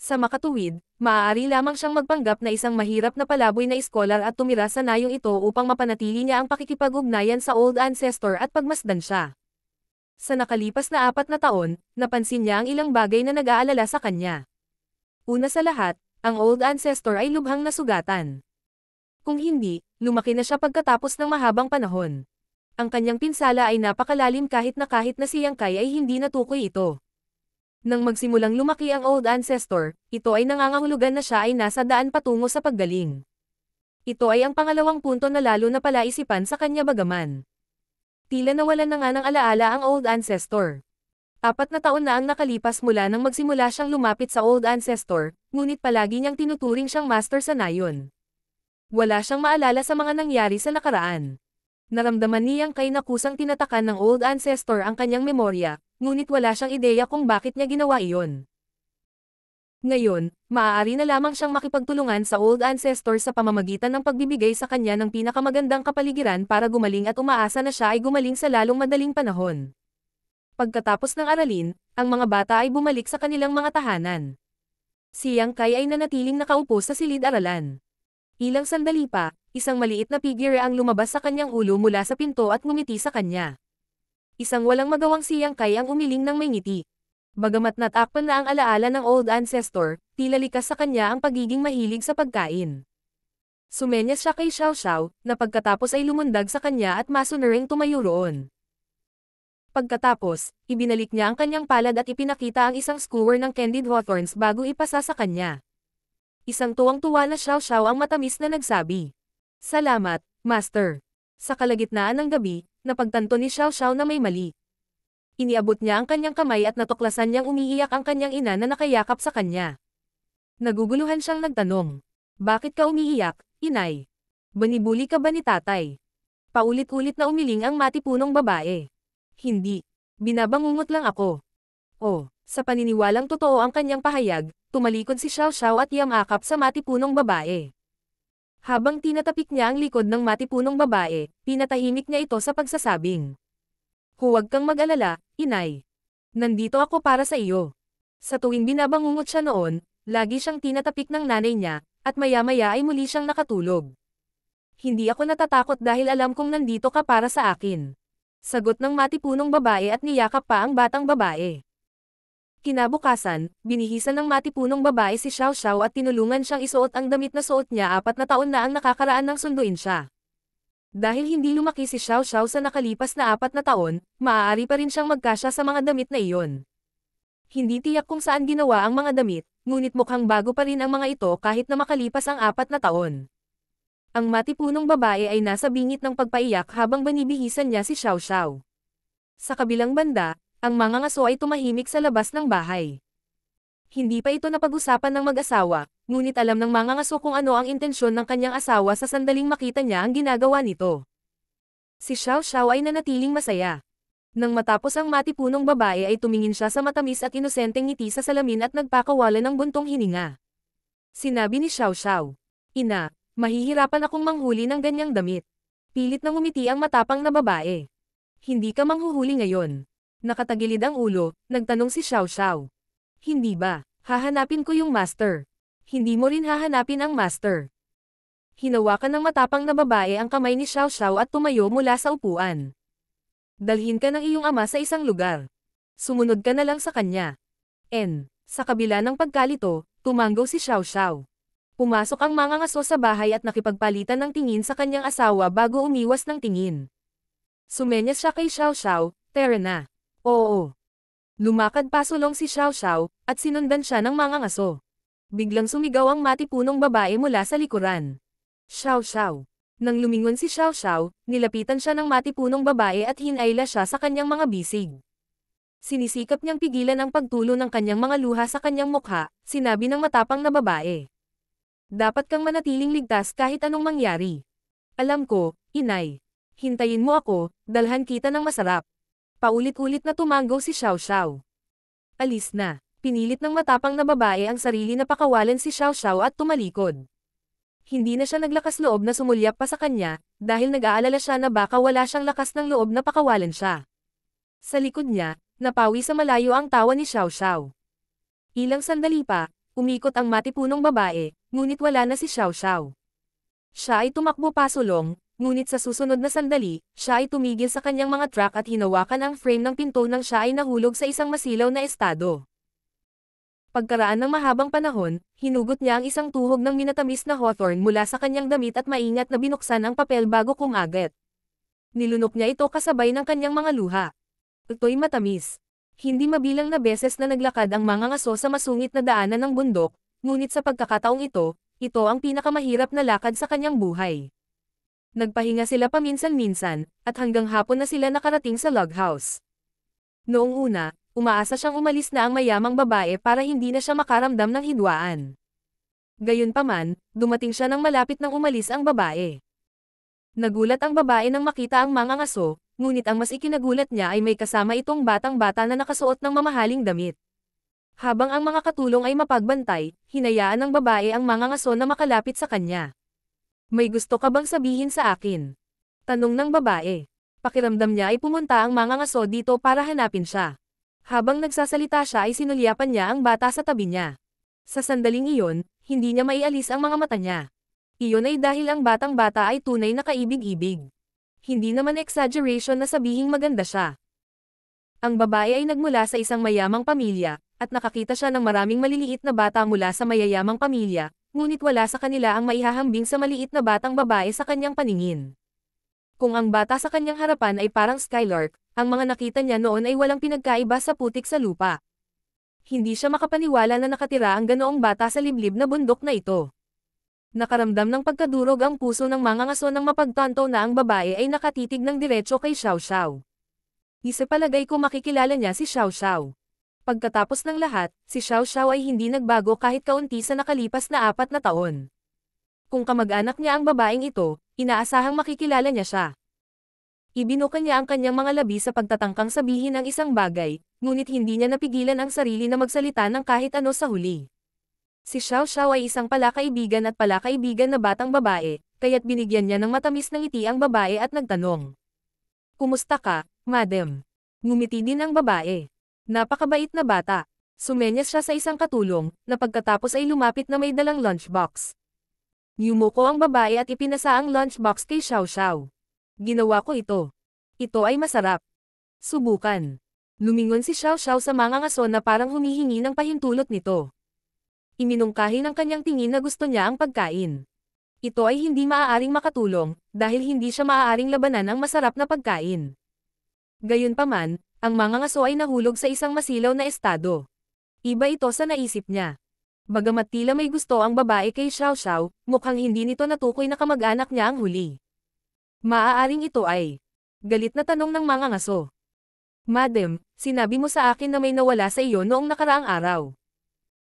Sa makatuwid, maaari lamang siyang magpanggap na isang mahirap na palaboy na iskolar at tumira sa nayong ito upang mapanatili niya ang pakikipag-ugnayan sa old ancestor at pagmasdan siya. Sa nakalipas na apat na taon, napansin niya ang ilang bagay na nag-aalala sa kanya. Una sa lahat, ang old ancestor ay lubhang nasugatan. Kung hindi, lumaki na siya pagkatapos ng mahabang panahon. Ang kanyang pinsala ay napakalalim kahit na kahit na si Yang Kai ay hindi natukoy ito. Nang magsimulang lumaki ang old ancestor, ito ay nangangahulugan na siya ay nasa daan patungo sa paggaling. Ito ay ang pangalawang punto na lalo na palaisipan sa kanya bagaman. Tila nawalan na nga ng alaala ang old ancestor. Apat na taon na ang nakalipas mula nang magsimula siyang lumapit sa old ancestor, ngunit palagi niyang tinuturing siyang master sa nayon. Wala siyang maalala sa mga nangyari sa nakaraan. Naramdaman niyang kay nakusang tinatakan ng old ancestor ang kanyang memorya, ngunit wala siyang ideya kung bakit niya ginawa iyon. Ngayon, maaari na lamang siyang makipagtulungan sa old ancestor sa pamamagitan ng pagbibigay sa kanya ng pinakamagandang kapaligiran para gumaling at umaasa na siya ay gumaling sa lalong madaling panahon. Pagkatapos ng aralin, ang mga bata ay bumalik sa kanilang mga tahanan. Si Yang Kai ay nanatiling nakaupo sa silid-aralan. Ilang sandali pa, isang maliit na figure ang lumabas sa kanyang ulo mula sa pinto at ngumiti sa kanya. Isang walang magawang siyang kay ang umiling ng may ngiti. Bagamat natakpan na ang alaala ng old ancestor, tila likas sa kanya ang pagiging mahilig sa pagkain. Sumenyas siya kay Xiao Xiao, na pagkatapos ay lumundag sa kanya at masunaring tumayo roon. Pagkatapos, ibinalik niya ang kanyang palad at ipinakita ang isang skewer ng candied hawthorns bago ipasa sa kanya. Isang tuwang-tuwa na Xiao ang matamis na nagsabi. Salamat, Master. Sa kalagitnaan ng gabi, napagtanto ni Xiao Xiao na may mali. Iniabot niya ang kanyang kamay at natuklasan niyang umiiyak ang kanyang ina na nakayakap sa kanya. Naguguluhan siyang nagtanong. Bakit ka umiiyak, inay? Banibuli ka ba ni tatay? Paulit-ulit na umiling ang matipunong babae. Hindi. Binabangungot lang ako. Oh, sa paniniwalang totoo ang kanyang pahayag, tumalikod si Xiao Xiao at yamakap sa matipunong babae. Habang tinatapik niya ang likod ng matipunong babae, pinatahimik niya ito sa pagsasabing. Huwag kang mag-alala, inay. Nandito ako para sa iyo. Sa tuwing binabangungot siya noon, lagi siyang tinatapik ng nanay niya, at maya-maya ay muli siyang nakatulog. Hindi ako natatakot dahil alam kong nandito ka para sa akin. Sagot ng matipunong babae at niyakap pa ang batang babae. Kinabukasan, binihisan ng matipunong babae si Xiao Xiao at tinulungan siyang isuot ang damit na suot niya apat na taon na ang nakakaraan ng sunduin siya. Dahil hindi lumaki si Xiao Xiao sa nakalipas na apat na taon, maaari pa rin siyang magkasya sa mga damit na iyon. Hindi tiyak kung saan ginawa ang mga damit, ngunit mukhang bago pa rin ang mga ito kahit na makalipas ang apat na taon. Ang matipunong babae ay nasa bingit ng pagpaiyak habang banibihisan niya si Xiao Xiao. Sa kabilang banda, ang mga ngaso ay tumahimik sa labas ng bahay. Hindi pa ito napag-usapan ng mag-asawa, ngunit alam ng mga ngaso kung ano ang intensyon ng kanyang asawa sa sandaling makita niya ang ginagawa nito. Si Xiao Xiao ay nanatiling masaya. Nang matapos ang matipunong babae ay tumingin siya sa matamis at inosenteng ngiti sa salamin at nagpakawala ng buntong hininga. Sinabi ni Xiao Xiao, Ina, mahihirapan akong manghuli ng ganyang damit. Pilit na ngumiti ang matapang na babae. Hindi ka manghuhuli ngayon. Nakatagilid ang ulo, nagtanong si Xiao Xiao. Hindi ba? Hahanapin ko yung master. Hindi mo rin hahanapin ang master. Hinawakan ng matapang na babae ang kamay ni Xiao Xiao at tumayo mula sa upuan. Dalhin ka ng iyong ama sa isang lugar. Sumunod ka na lang sa kanya. N. Sa kabila ng pagkalito, tumanggo si Xiao Xiao. Pumasok ang mga ngaso sa bahay at nakipagpalitan ng tingin sa kanyang asawa bago umiwas ng tingin. Sumenyas siya kay Xiao Xiao, Tara na. Oo. Lumakad pasulong si Xiao Xiao, at sinundan siya ng mga ngaso. Biglang sumigaw ang matipunong babae mula sa likuran. Xiao Xiao. Nang lumingon si Xiao Xiao, nilapitan siya ng matipunong babae at hinayla siya sa kanyang mga bisig. Sinisikap niyang pigilan ang pagtulo ng kanyang mga luha sa kanyang mukha, sinabi ng matapang na babae. Dapat kang manatiling ligtas kahit anong mangyari. Alam ko, inay. Hintayin mo ako, dalhan kita ng masarap. Paulit-ulit na tumango si Xiao Xiao. Alis na. Pinilit ng matapang na babae ang sarili na pakawalan si Xiao Xiao at tumalikod. Hindi na siya naglakas loob na sumulyap pa sa kanya, dahil nag-aalala siya na baka wala siyang lakas ng loob na pakawalan siya. Sa likod niya, napawi sa malayo ang tawa ni Xiao Xiao. Ilang sandali pa, umikot ang matipunong babae, ngunit wala na si Xiao Xiao. Siya ay tumakbo pasulong, ngunit sa susunod na sandali, siya ay tumigil sa kanyang mga truck at hinawakan ang frame ng pinto nang siya ay nahulog sa isang masilaw na estado. Pagkaraan ng mahabang panahon, hinugot niya ang isang tuhog ng minatamis na hawthorn mula sa kanyang damit at maingat na binuksan ang papel bago kumagat. Nilunok niya ito kasabay ng kanyang mga luha. Ito'y matamis. Hindi mabilang na beses na naglakad ang mga ngaso sa masungit na daanan ng bundok, ngunit sa pagkakataong ito, ito ang pinakamahirap na lakad sa kanyang buhay. Nagpahinga sila paminsan-minsan, at hanggang hapon na sila nakarating sa log house. Noong una, umaasa siyang umalis na ang mayamang babae para hindi na siya makaramdam ng hidwaan. Gayunpaman, dumating siya nang malapit nang umalis ang babae. Nagulat ang babae nang makita ang mga ngaso, ngunit ang mas ikinagulat niya ay may kasama itong batang-bata na nakasuot ng mamahaling damit. Habang ang mga katulong ay mapagbantay, hinayaan ng babae ang mga ngaso na makalapit sa kanya. May gusto ka bang sabihin sa akin? Tanong ng babae. Pakiramdam niya ay pumunta ang mga ngaso dito para hanapin siya. Habang nagsasalita siya ay sinulyapan niya ang bata sa tabi niya. Sa sandaling iyon, hindi niya maialis ang mga mata niya. Iyon ay dahil ang batang-bata ay tunay na kaibig-ibig. Hindi naman exaggeration na sabihing maganda siya. Ang babae ay nagmula sa isang mayamang pamilya, at nakakita siya ng maraming maliliit na bata mula sa mayayamang pamilya, ngunit wala sa kanila ang maihahambing sa maliit na batang babae sa kanyang paningin. Kung ang bata sa kanyang harapan ay parang skylark, ang mga nakita niya noon ay walang pinagkaiba sa putik sa lupa. Hindi siya makapaniwala na nakatira ang ganoong bata sa liblib na bundok na ito. Nakaramdam ng pagkadurog ang puso ng mga ngaso nang mapagtanto na ang babae ay nakatitig ng diretso kay Xiao Xiao. Isa palagay ko makikilala niya si Xiao Xiao. Pagkatapos ng lahat, si Xiao Xiao ay hindi nagbago kahit kaunti sa nakalipas na apat na taon. Kung kamag-anak niya ang babaeng ito, inaasahang makikilala niya siya. Ibinuka niya ang kanyang mga labi sa pagtatangkang sabihin ang isang bagay, ngunit hindi niya napigilan ang sarili na magsalita ng kahit ano sa huli. Si Xiao Xiao ay isang palakaibigan at palakaibigan na batang babae, kaya't binigyan niya ng matamis ng ngiti ang babae at nagtanong. Kumusta ka, madam? Ngumiti din ang babae. Napakabait na bata. Sumenyas siya sa isang katulong, na pagkatapos ay lumapit na may dalang lunchbox. Yumuko ang babae at ipinasa ang lunchbox kay Xiao Xiao. Ginawa ko ito. Ito ay masarap. Subukan. Lumingon si Xiao Xiao sa mga ngaso na parang humihingi ng pahintulot nito. Iminungkahi ng kanyang tingin na gusto niya ang pagkain. Ito ay hindi maaaring makatulong, dahil hindi siya maaaring labanan ang masarap na pagkain. Gayunpaman, ang mga ngaso ay nahulog sa isang masilaw na estado. Iba ito sa naisip niya. Bagamat tila may gusto ang babae kay Xiao Xiao, mukhang hindi nito natukoy na kamag-anak niya ang huli. Maaaring ito ay galit na tanong ng mga ngaso. Madam, sinabi mo sa akin na may nawala sa iyo noong nakaraang araw.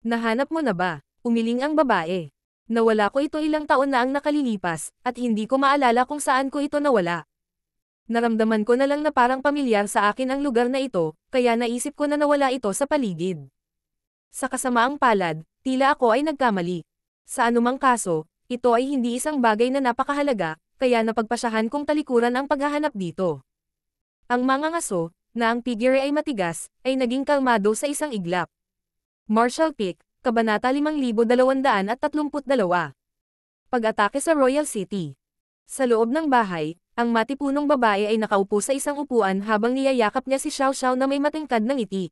Nahanap mo na ba? Umiling ang babae. Nawala ko ito ilang taon na ang nakalilipas, at hindi ko maalala kung saan ko ito nawala. Naramdaman ko na lang na parang pamilyar sa akin ang lugar na ito, kaya naisip ko na nawala ito sa paligid. Sa kasamaang palad, tila ako ay nagkamali. Sa anumang kaso, ito ay hindi isang bagay na napakahalaga, kaya napagpasyahan kong talikuran ang paghahanap dito. Ang mga ngaso, na ang figure ay matigas, ay naging kalmado sa isang iglap. Marshall Peak, Kabanata 5232 Pag-atake sa Royal City Sa loob ng bahay, ang matipunong babae ay nakaupo sa isang upuan habang niyayakap niya si Xiao Xiao na may matingkad ng ngiti.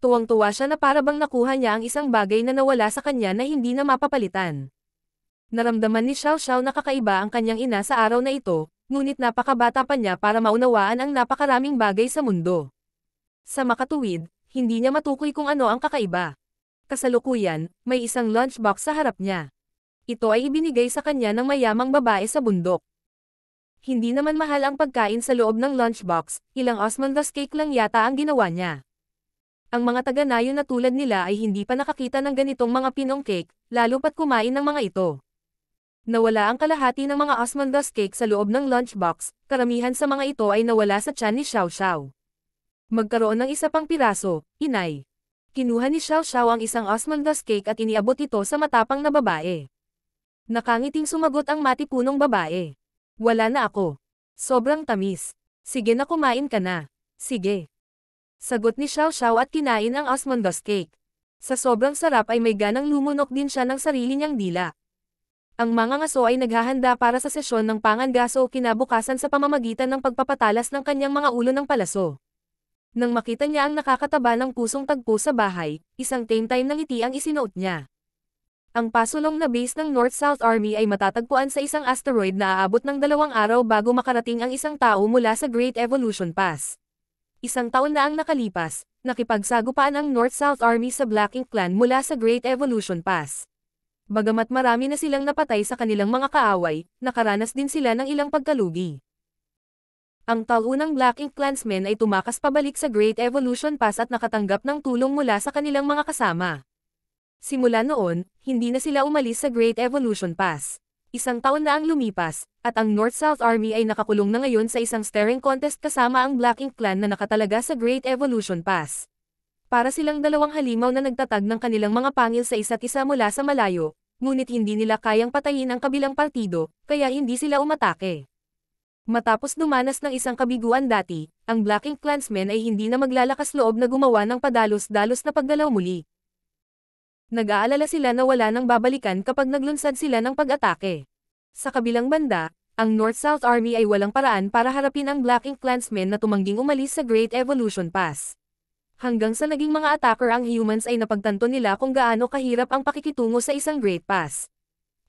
Tuwang-tuwa siya na parabang nakuha niya ang isang bagay na nawala sa kanya na hindi na mapapalitan. Naramdaman ni Xiao Xiao na kakaiba ang kanyang ina sa araw na ito, ngunit napakabata pa niya para maunawaan ang napakaraming bagay sa mundo. Sa makatuwid, hindi niya matukoy kung ano ang kakaiba. Kasalukuyan, may isang lunchbox sa harap niya. Ito ay ibinigay sa kanya ng mayamang babae sa bundok. Hindi naman mahal ang pagkain sa loob ng lunchbox, ilang Osmanthus cake lang yata ang ginawa niya. Ang mga taga-nayo na tulad nila ay hindi pa nakakita ng ganitong mga pinong cake, lalo pat kumain ng mga ito. Nawala ang kalahati ng mga Osmondos cake sa loob ng lunchbox, karamihan sa mga ito ay nawala sa tiyan ni Xiao Xiao. Magkaroon ng isa pang piraso, inay. Kinuha ni Xiao Xiao ang isang Osmondos cake at iniabot ito sa matapang na babae. Nakangiting sumagot ang matipunong babae. Wala na ako. Sobrang tamis. Sige na kumain ka na. Sige. Sagot ni Xiao Xiao at kinain ang Osmondos cake. Sa sobrang sarap ay may ganang lumunok din siya ng sarili niyang dila. Ang mga ngaso ay naghahanda para sa sesyon ng pangangaso kinabukasan sa pamamagitan ng pagpapatalas ng kanyang mga ulo ng palaso. Nang makita niya ang nakakataba ng pusong tagpo sa bahay, isang tame time ng ngiti ang isinuot niya. Ang pasulong na base ng North-South Army ay matatagpuan sa isang asteroid na aabot ng dalawang araw bago makarating ang isang tao mula sa Great Evolution Pass. Isang taon na ang nakalipas, nakipagsagupaan ang North-South Army sa Black Ink Clan mula sa Great Evolution Pass. Bagamat marami na silang napatay sa kanilang mga kaaway, nakaranas din sila ng ilang pagkalugi. Ang taunang Black Ink Clansmen ay tumakas pabalik sa Great Evolution Pass at nakatanggap ng tulong mula sa kanilang mga kasama. Simula noon, hindi na sila umalis sa Great Evolution Pass. Isang taon na ang lumipas, at ang North-South Army ay nakakulong na ngayon sa isang staring contest kasama ang Black Ink Clan na nakatalaga sa Great Evolution Pass. Para silang dalawang halimaw na nagtatag ng kanilang mga pangil sa isa't isa mula sa malayo, ngunit hindi nila kayang patayin ang kabilang partido, kaya hindi sila umatake. Matapos dumanas ng isang kabiguan dati, ang Black Ink Clansmen ay hindi na maglalakas loob na gumawa ng padalos-dalos na pagdalaw muli. Nag-aalala sila na wala nang babalikan kapag naglunsad sila ng pag-atake. Sa kabilang banda, ang North-South Army ay walang paraan para harapin ang Black Ink Clansmen na tumangging umalis sa Great Evolution Pass. Hanggang sa naging mga attacker ang humans ay napagtanto nila kung gaano kahirap ang pakikitungo sa isang Great Pass.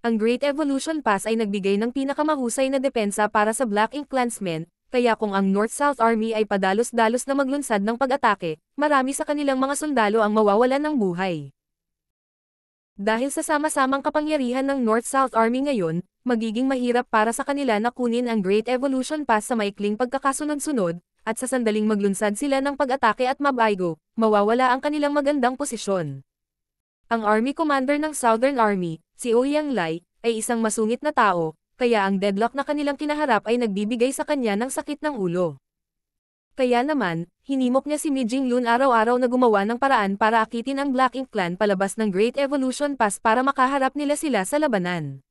Ang Great Evolution Pass ay nagbigay ng pinakamahusay na depensa para sa Black Ink Clansmen, kaya kung ang North-South Army ay padalos-dalos na maglunsad ng pag-atake, marami sa kanilang mga sundalo ang mawawalan ng buhay. Dahil sa sama-samang kapangyarihan ng North-South Army ngayon, magiging mahirap para sa kanila na kunin ang Great Evolution Pass sa maikling pagkakasunod-sunod, at sa sandaling maglunsad sila ng pag-atake at mabaygo, mawawala ang kanilang magandang posisyon. Ang Army Commander ng Southern Army, si Ouyang Lai, ay isang masungit na tao, kaya ang deadlock na kanilang kinaharap ay nagbibigay sa kanya ng sakit ng ulo. Kaya naman, hinimok niya si Mi Jinglun araw-araw na gumawa ng paraan para akitin ang Black Ink Clan palabas ng Great Evolution Pass para makaharap nila sila sa labanan.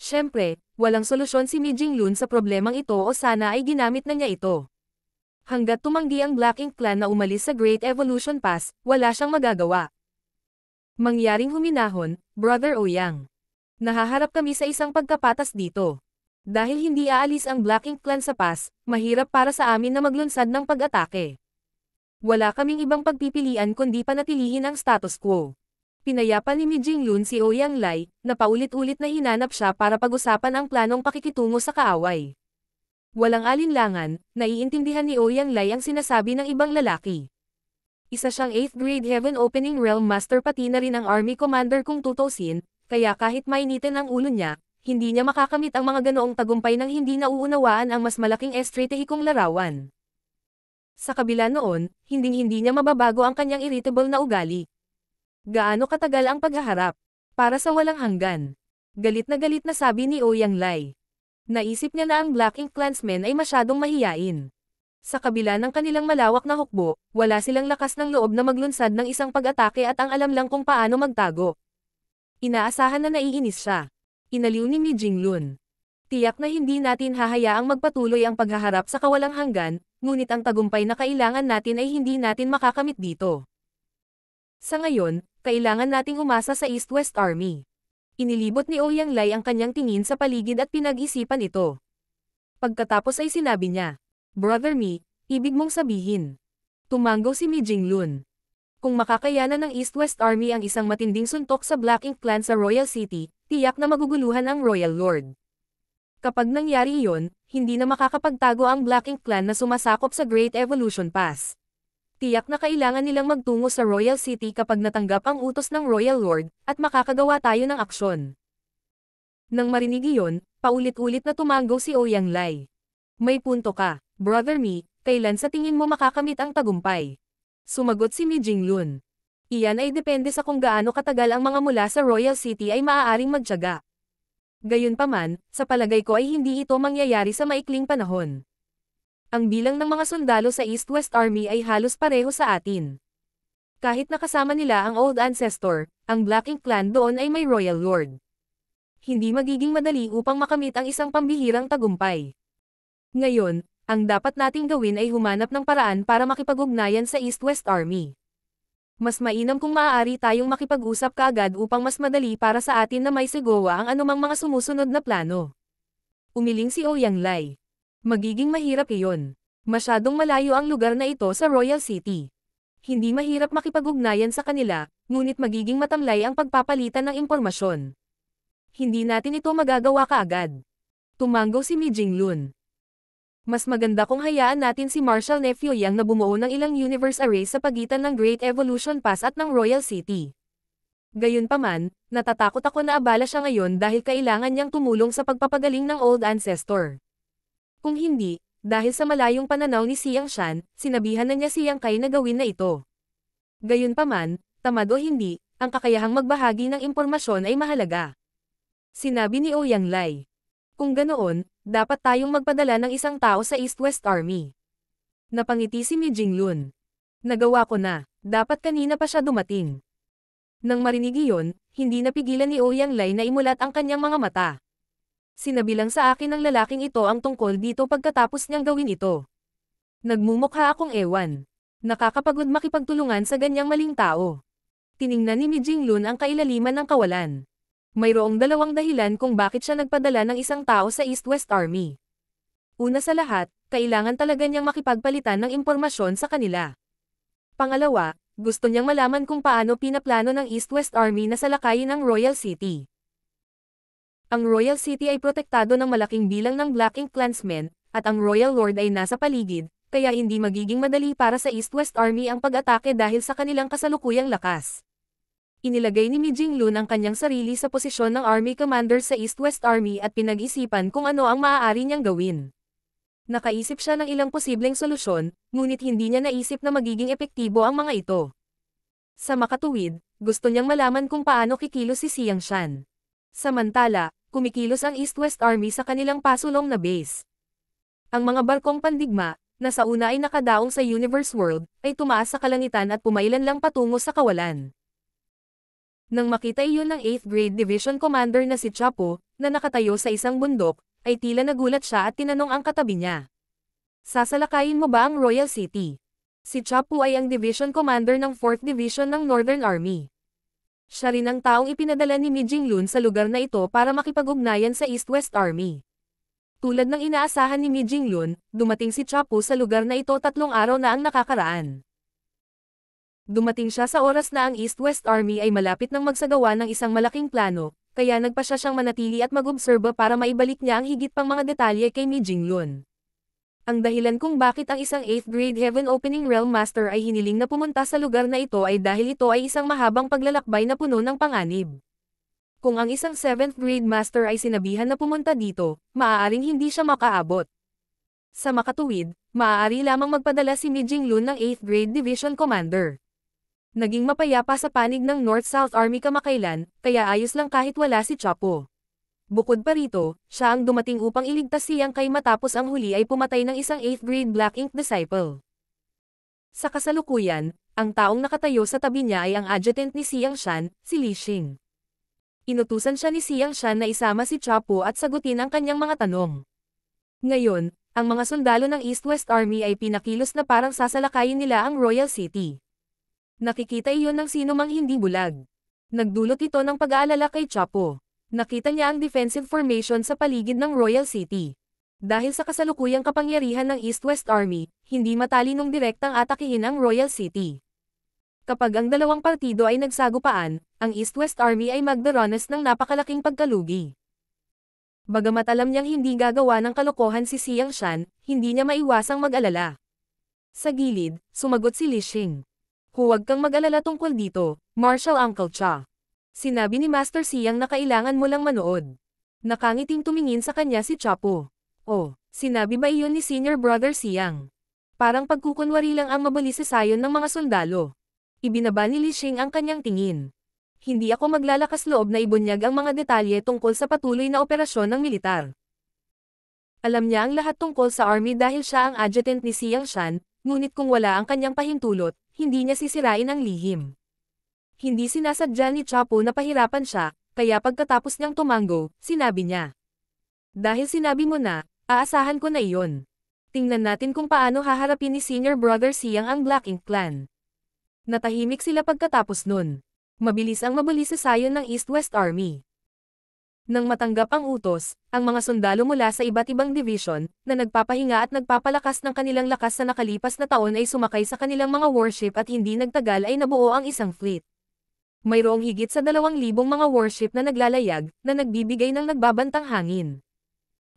Siyempre, walang solusyon si Mi Jinglun sa problemang ito o sana ay ginamit na niya ito. Hanggat tumanggi ang Black Ink Clan na umalis sa Great Evolution Pass, wala siyang magagawa. Mangyaring huminahon, Brother Oyang. Nahaharap kami sa isang pagkapatas dito. Dahil hindi aalis ang Black Ink Clan sa pass, mahirap para sa amin na maglunsad ng pag-atake. Wala kaming ibang pagpipilian kundi panatilihin ang status quo. Pinayapa ni Mi Jinglun si Oyang Lai, na paulit-ulit na hinanap siya para pag-usapan ang planong pakikitungo sa kaaway. Walang alinlangan, naiintindihan ni Ouyang Lai ang sinasabi ng ibang lalaki. Isa siyang 8th grade Heaven Opening Realm Master pati na rin ang Army Commander kung tutusin, kaya kahit mainitin ang ulo niya, hindi niya makakamit ang mga ganoong tagumpay nang hindi nauunawaan ang mas malaking estratehikong larawan. Sa kabila noon, hinding-hindi niya mababago ang kanyang irritable na ugali. Gaano katagal ang paghaharap? Para sa walang hanggan. Galit na galit na sabi ni Ouyang Lai. Naisip niya na ang Black Ink Clansmen ay masyadong mahiyain. Sa kabila ng kanilang malawak na hukbo, wala silang lakas ng loob na maglunsad ng isang pag-atake at ang alam lang kung paano magtago. Inaasahan na naiinis siya. Inaliw ni Mi Jinglun. Tiyak na hindi natin hahayaang magpatuloy ang paghaharap sa kawalang hanggan, ngunit ang tagumpay na kailangan natin ay hindi natin makakamit dito. Sa ngayon, kailangan nating umasa sa East-West Army. Inilibot ni Ouyang Lai ang kanyang tingin sa paligid at pinag-isipan ito. Pagkatapos ay sinabi niya, Brother Mi, ibig mong sabihin. Tumango si Mi Jinglun. Kung makakayanan ng East-West Army ang isang matinding suntok sa Black Ink Clan sa Royal City, tiyak na maguguluhan ang Royal Lord. Kapag nangyari iyon, hindi na makakapagtago ang Black Ink Clan na sumasakop sa Great Evolution Pass. Tiyak na kailangan nilang magtungo sa Royal City kapag natanggap ang utos ng Royal Lord, at makakagawa tayo ng aksyon. Nang marinig iyon, paulit-ulit na tumango si Ouyang Lai. May punto ka, Brother Mi, kailan sa tingin mo makakamit ang tagumpay? Sumagot si Mi Jinglun. Iyan ay depende sa kung gaano katagal ang mga mula sa Royal City ay maaaring magtyaga. Gayunpaman, sa palagay ko ay hindi ito mangyayari sa maikling panahon. Ang bilang ng mga sundalo sa East-West Army ay halos pareho sa atin. Kahit nakasama nila ang Old Ancestor, ang Black Ink Clan doon ay may Royal Lord. Hindi magiging madali upang makamit ang isang pambihirang tagumpay. Ngayon, ang dapat nating gawin ay humanap ng paraan para makipag-ugnayan sa East-West Army. Mas mainam kung maaari tayong makipag-usap kaagad upang mas madali para sa atin na may sigawa ang anumang mga sumusunod na plano. Umiling si Ouyang Lai. Magiging mahirap iyon. Masyadong malayo ang lugar na ito sa Royal City. Hindi mahirap makipag-ugnayan sa kanila, ngunit magiging matamlay ang pagpapalitan ng impormasyon. Hindi natin ito magagawa kaagad. Tumanggo si Mi Jinglun mas maganda kung hayaan natin si Marshall Nephew Yang na bumuo ng ilang universe array sa pagitan ng Great Evolution Pass at ng Royal City. Gayunpaman, natatakot ako na abala siya ngayon dahil kailangan niyang tumulong sa pagpapagaling ng Old Ancestor. Kung hindi, dahil sa malayong pananaw ni Siyang Shan, sinabihan na niya Siyang Kai na gawin na ito. Gayunpaman, tamad o hindi, ang kakayahang magbahagi ng impormasyon ay mahalaga. Sinabi ni Ouyang Lai. Kung ganoon, dapat tayong magpadala ng isang tao sa East-West Army. Napangiti si Mi Jinglun. Nagawa ko na, dapat kanina pa siya dumating. Nang marinig iyon, hindi napigilan ni Ouyang Lai na imulat ang kanyang mga mata. Sinabi lang sa akin ng lalaking ito ang tungkol dito pagkatapos niyang gawin ito. Nagmumukha akong ewan. Nakakapagod makipagtulungan sa ganyang maling tao. Tiningnan ni Mi Jinglun ang kailaliman ng kawalan mayroong dalawang dahilan kung bakit siya nagpadala ng isang tao sa East-West Army. Una sa lahat, kailangan talaga niyang makipagpalitan ng impormasyon sa kanila. Pangalawa, gusto niyang malaman kung paano pinaplano ng East-West Army na salakayin ang Royal City. Ang Royal City ay protektado ng malaking bilang ng Black Ink Clansmen, at ang Royal Lord ay nasa paligid, kaya hindi magiging madali para sa East-West Army ang pag-atake dahil sa kanilang kasalukuyang lakas. Inilagay ni Mi Jinglun ang kanyang sarili sa posisyon ng Army Commander sa East-West Army at pinag-isipan kung ano ang maaari niyang gawin. Nakaisip siya ng ilang posibleng solusyon, ngunit hindi niya naisip na magiging epektibo ang mga ito. Sa makatuwid, gusto niyang malaman kung paano kikilos si Siang Shan. Samantala, kumikilos ang East-West Army sa kanilang pasulong na base. Ang mga barkong pandigma, na sa una ay nakadaong sa Universe World, ay tumaas sa kalangitan at pumailan lang patungo sa kawalan. Nang makita iyon ng 8th grade division commander na si Chapo, na nakatayo sa isang bundok, ay tila nagulat siya at tinanong ang katabi niya. Sasalakayin mo ba ang Royal City? Si Chapo ay ang division commander ng 4th Division ng Northern Army. Siya rin ang taong ipinadala ni Mi Jinglun sa lugar na ito para makipag-ugnayan sa East-West Army. Tulad ng inaasahan ni Mi Jinglun, dumating si Chapo sa lugar na ito tatlong araw na ang nakakaraan. Dumating siya sa oras na ang East-West Army ay malapit ng magsagawa ng isang malaking plano, kaya nagpa siya siyang manatili at mag-obserba para maibalik niya ang higit pang mga detalye kay Mi Jinglun. Ang dahilan kung bakit ang isang 8th grade Heaven Opening Realm Master ay hiniling na pumunta sa lugar na ito ay dahil ito ay isang mahabang paglalakbay na puno ng panganib. Kung ang isang 7th grade master ay sinabihan na pumunta dito, maaaring hindi siya makaabot. Sa makatuwid, maaari lamang magpadala si Mi Jinglun ng 8th grade Division Commander. Naging mapayapa sa panig ng North-South Army kamakailan, kaya ayos lang kahit wala si Chapo. Bukod pa rito, siya ang dumating upang iligtas siyang kay matapos ang huli ay pumatay ng isang 8th grade Black Ink disciple. Sa kasalukuyan, ang taong nakatayo sa tabi niya ay ang adjutant ni Siyang Shan, si Li Xing. Inutusan siya ni Siyang Shan na isama si Chapo at sagutin ang kanyang mga tanong. Ngayon, ang mga sundalo ng East-West Army ay pinakilos na parang sasalakayin nila ang Royal City. Nakikita iyon ng sino mang hindi bulag. Nagdulot ito ng pag-aalala kay Chapo. Nakita niya ang defensive formation sa paligid ng Royal City. Dahil sa kasalukuyang kapangyarihan ng East-West Army, hindi matalinong direktang atakihin ang Royal City. Kapag ang dalawang partido ay nagsagupaan, ang East-West Army ay magdaranas ng napakalaking pagkalugi. Bagamat alam niyang hindi gagawa ng kalokohan si Siang Shan, hindi niya maiwasang mag-alala. Sa gilid, sumagot si Li Xing. Huwag kang mag-alala tungkol dito, Marshal Uncle Cha. Sinabi ni Master Siyang na kailangan mo lang manood. Nakangiting tumingin sa kanya si Chapo. Oh, sinabi ba iyon ni Senior Brother Siyang? Parang pagkukunwari lang ang mabalisisayon ng mga sundalo. Ibinaba ni Li Xing ang kanyang tingin. hindi ako maglalakas loob na ibunyag ang mga detalye tungkol sa patuloy na operasyon ng militar. Alam niya ang lahat tungkol sa army dahil siya ang adjutant ni Siang Shan, ngunit kung wala ang kanyang pahintulot, hindi niya sisirain ang lihim. Hindi sinasadya ni Chapo na pahirapan siya, kaya pagkatapos niyang tumango, sinabi niya. Dahil sinabi mo na, aasahan ko na iyon. Tingnan natin kung paano haharapin ni senior brother Siang ang Black Ink Clan. Natahimik sila pagkatapos nun. Mabilis ang mabalisasayon ng East-West Army. Nang matanggap ang utos, ang mga sundalo mula sa iba't ibang division, na nagpapahinga at nagpapalakas ng kanilang lakas sa nakalipas na taon ay sumakay sa kanilang mga warship at hindi nagtagal ay nabuo ang isang fleet. Mayroong higit sa dalawang libong mga warship na naglalayag, na nagbibigay ng nagbabantang hangin.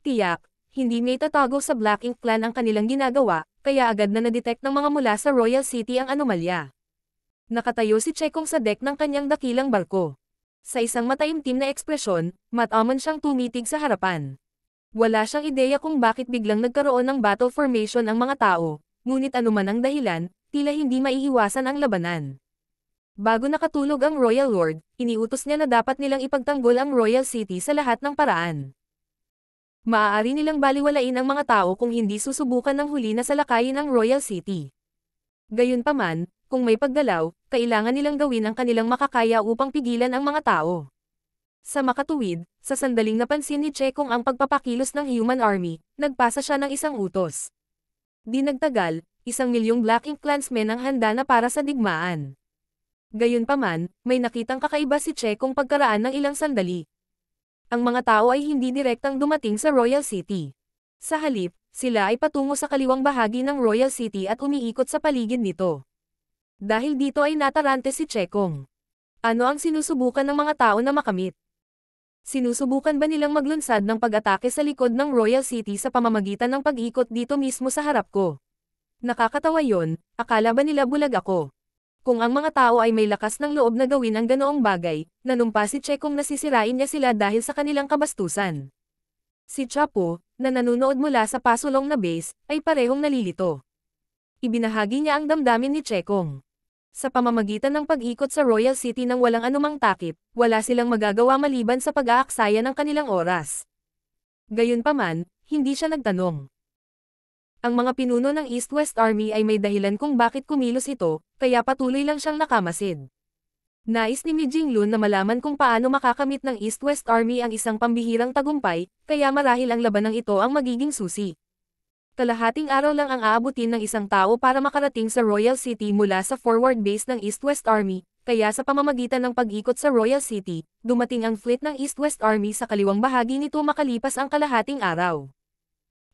Tiyak, hindi may tatago sa Black Ink Clan ang kanilang ginagawa, kaya agad na nadetect ng mga mula sa Royal City ang anomalya. Nakatayo si Chekong sa deck ng kanyang dakilang barko. Sa isang mataimtim na ekspresyon, mataman siyang tumitig sa harapan. Wala siyang ideya kung bakit biglang nagkaroon ng battle formation ang mga tao, ngunit anuman ang dahilan, tila hindi maiiwasan ang labanan. Bago nakatulog ang Royal Lord, iniutos niya na dapat nilang ipagtanggol ang Royal City sa lahat ng paraan. Maaari nilang baliwalain ang mga tao kung hindi susubukan ng huli na salakayin ang Royal City. Gayunpaman, kung may paggalaw, kailangan nilang gawin ang kanilang makakaya upang pigilan ang mga tao. Sa makatuwid, sa sandaling napansin ni Chekong ang pagpapakilos ng Human Army, nagpasa siya ng isang utos. Di nagtagal, isang milyong Black Ink Clansmen ang handa na para sa digmaan. Gayunpaman, may nakitang kakaiba si Chekong pagkaraan ng ilang sandali. Ang mga tao ay hindi direktang dumating sa Royal City. Sa halip, sila ay patungo sa kaliwang bahagi ng Royal City at umiikot sa paligid nito. Dahil dito ay natarante si Chekong. Ano ang sinusubukan ng mga tao na makamit? Sinusubukan ba nilang maglunsad ng pag-atake sa likod ng Royal City sa pamamagitan ng pag-ikot dito mismo sa harap ko? Nakakatawa yon, akala ba nila bulag ako? Kung ang mga tao ay may lakas ng loob na gawin ang ganoong bagay, nanumpa si Chekong nasisirain niya sila dahil sa kanilang kabastusan. Si Chapo, na nanunood mula sa pasulong na base, ay parehong nalilito. Ibinahagi niya ang damdamin ni Chekong. Sa pamamagitan ng pag-ikot sa Royal City ng walang anumang takip, wala silang magagawa maliban sa pag-aaksaya ng kanilang oras. Gayunpaman, hindi siya nagtanong. Ang mga pinuno ng East-West Army ay may dahilan kung bakit kumilos ito, kaya patuloy lang siyang nakamasid. Nais ni Mi Jinglun na malaman kung paano makakamit ng East-West Army ang isang pambihirang tagumpay, kaya marahil ang labanang ito ang magiging susi. Kalahating araw lang ang aabutin ng isang tao para makarating sa Royal City mula sa forward base ng East-West Army, kaya sa pamamagitan ng pag-ikot sa Royal City, dumating ang fleet ng East-West Army sa kaliwang bahagi nito makalipas ang kalahating araw.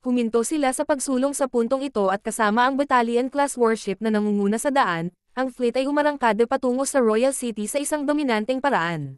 Huminto sila sa pagsulong sa puntong ito at kasama ang battalion-class warship na nangunguna sa daan, ang fleet ay umarangkada patungo sa Royal City sa isang dominanteng paraan.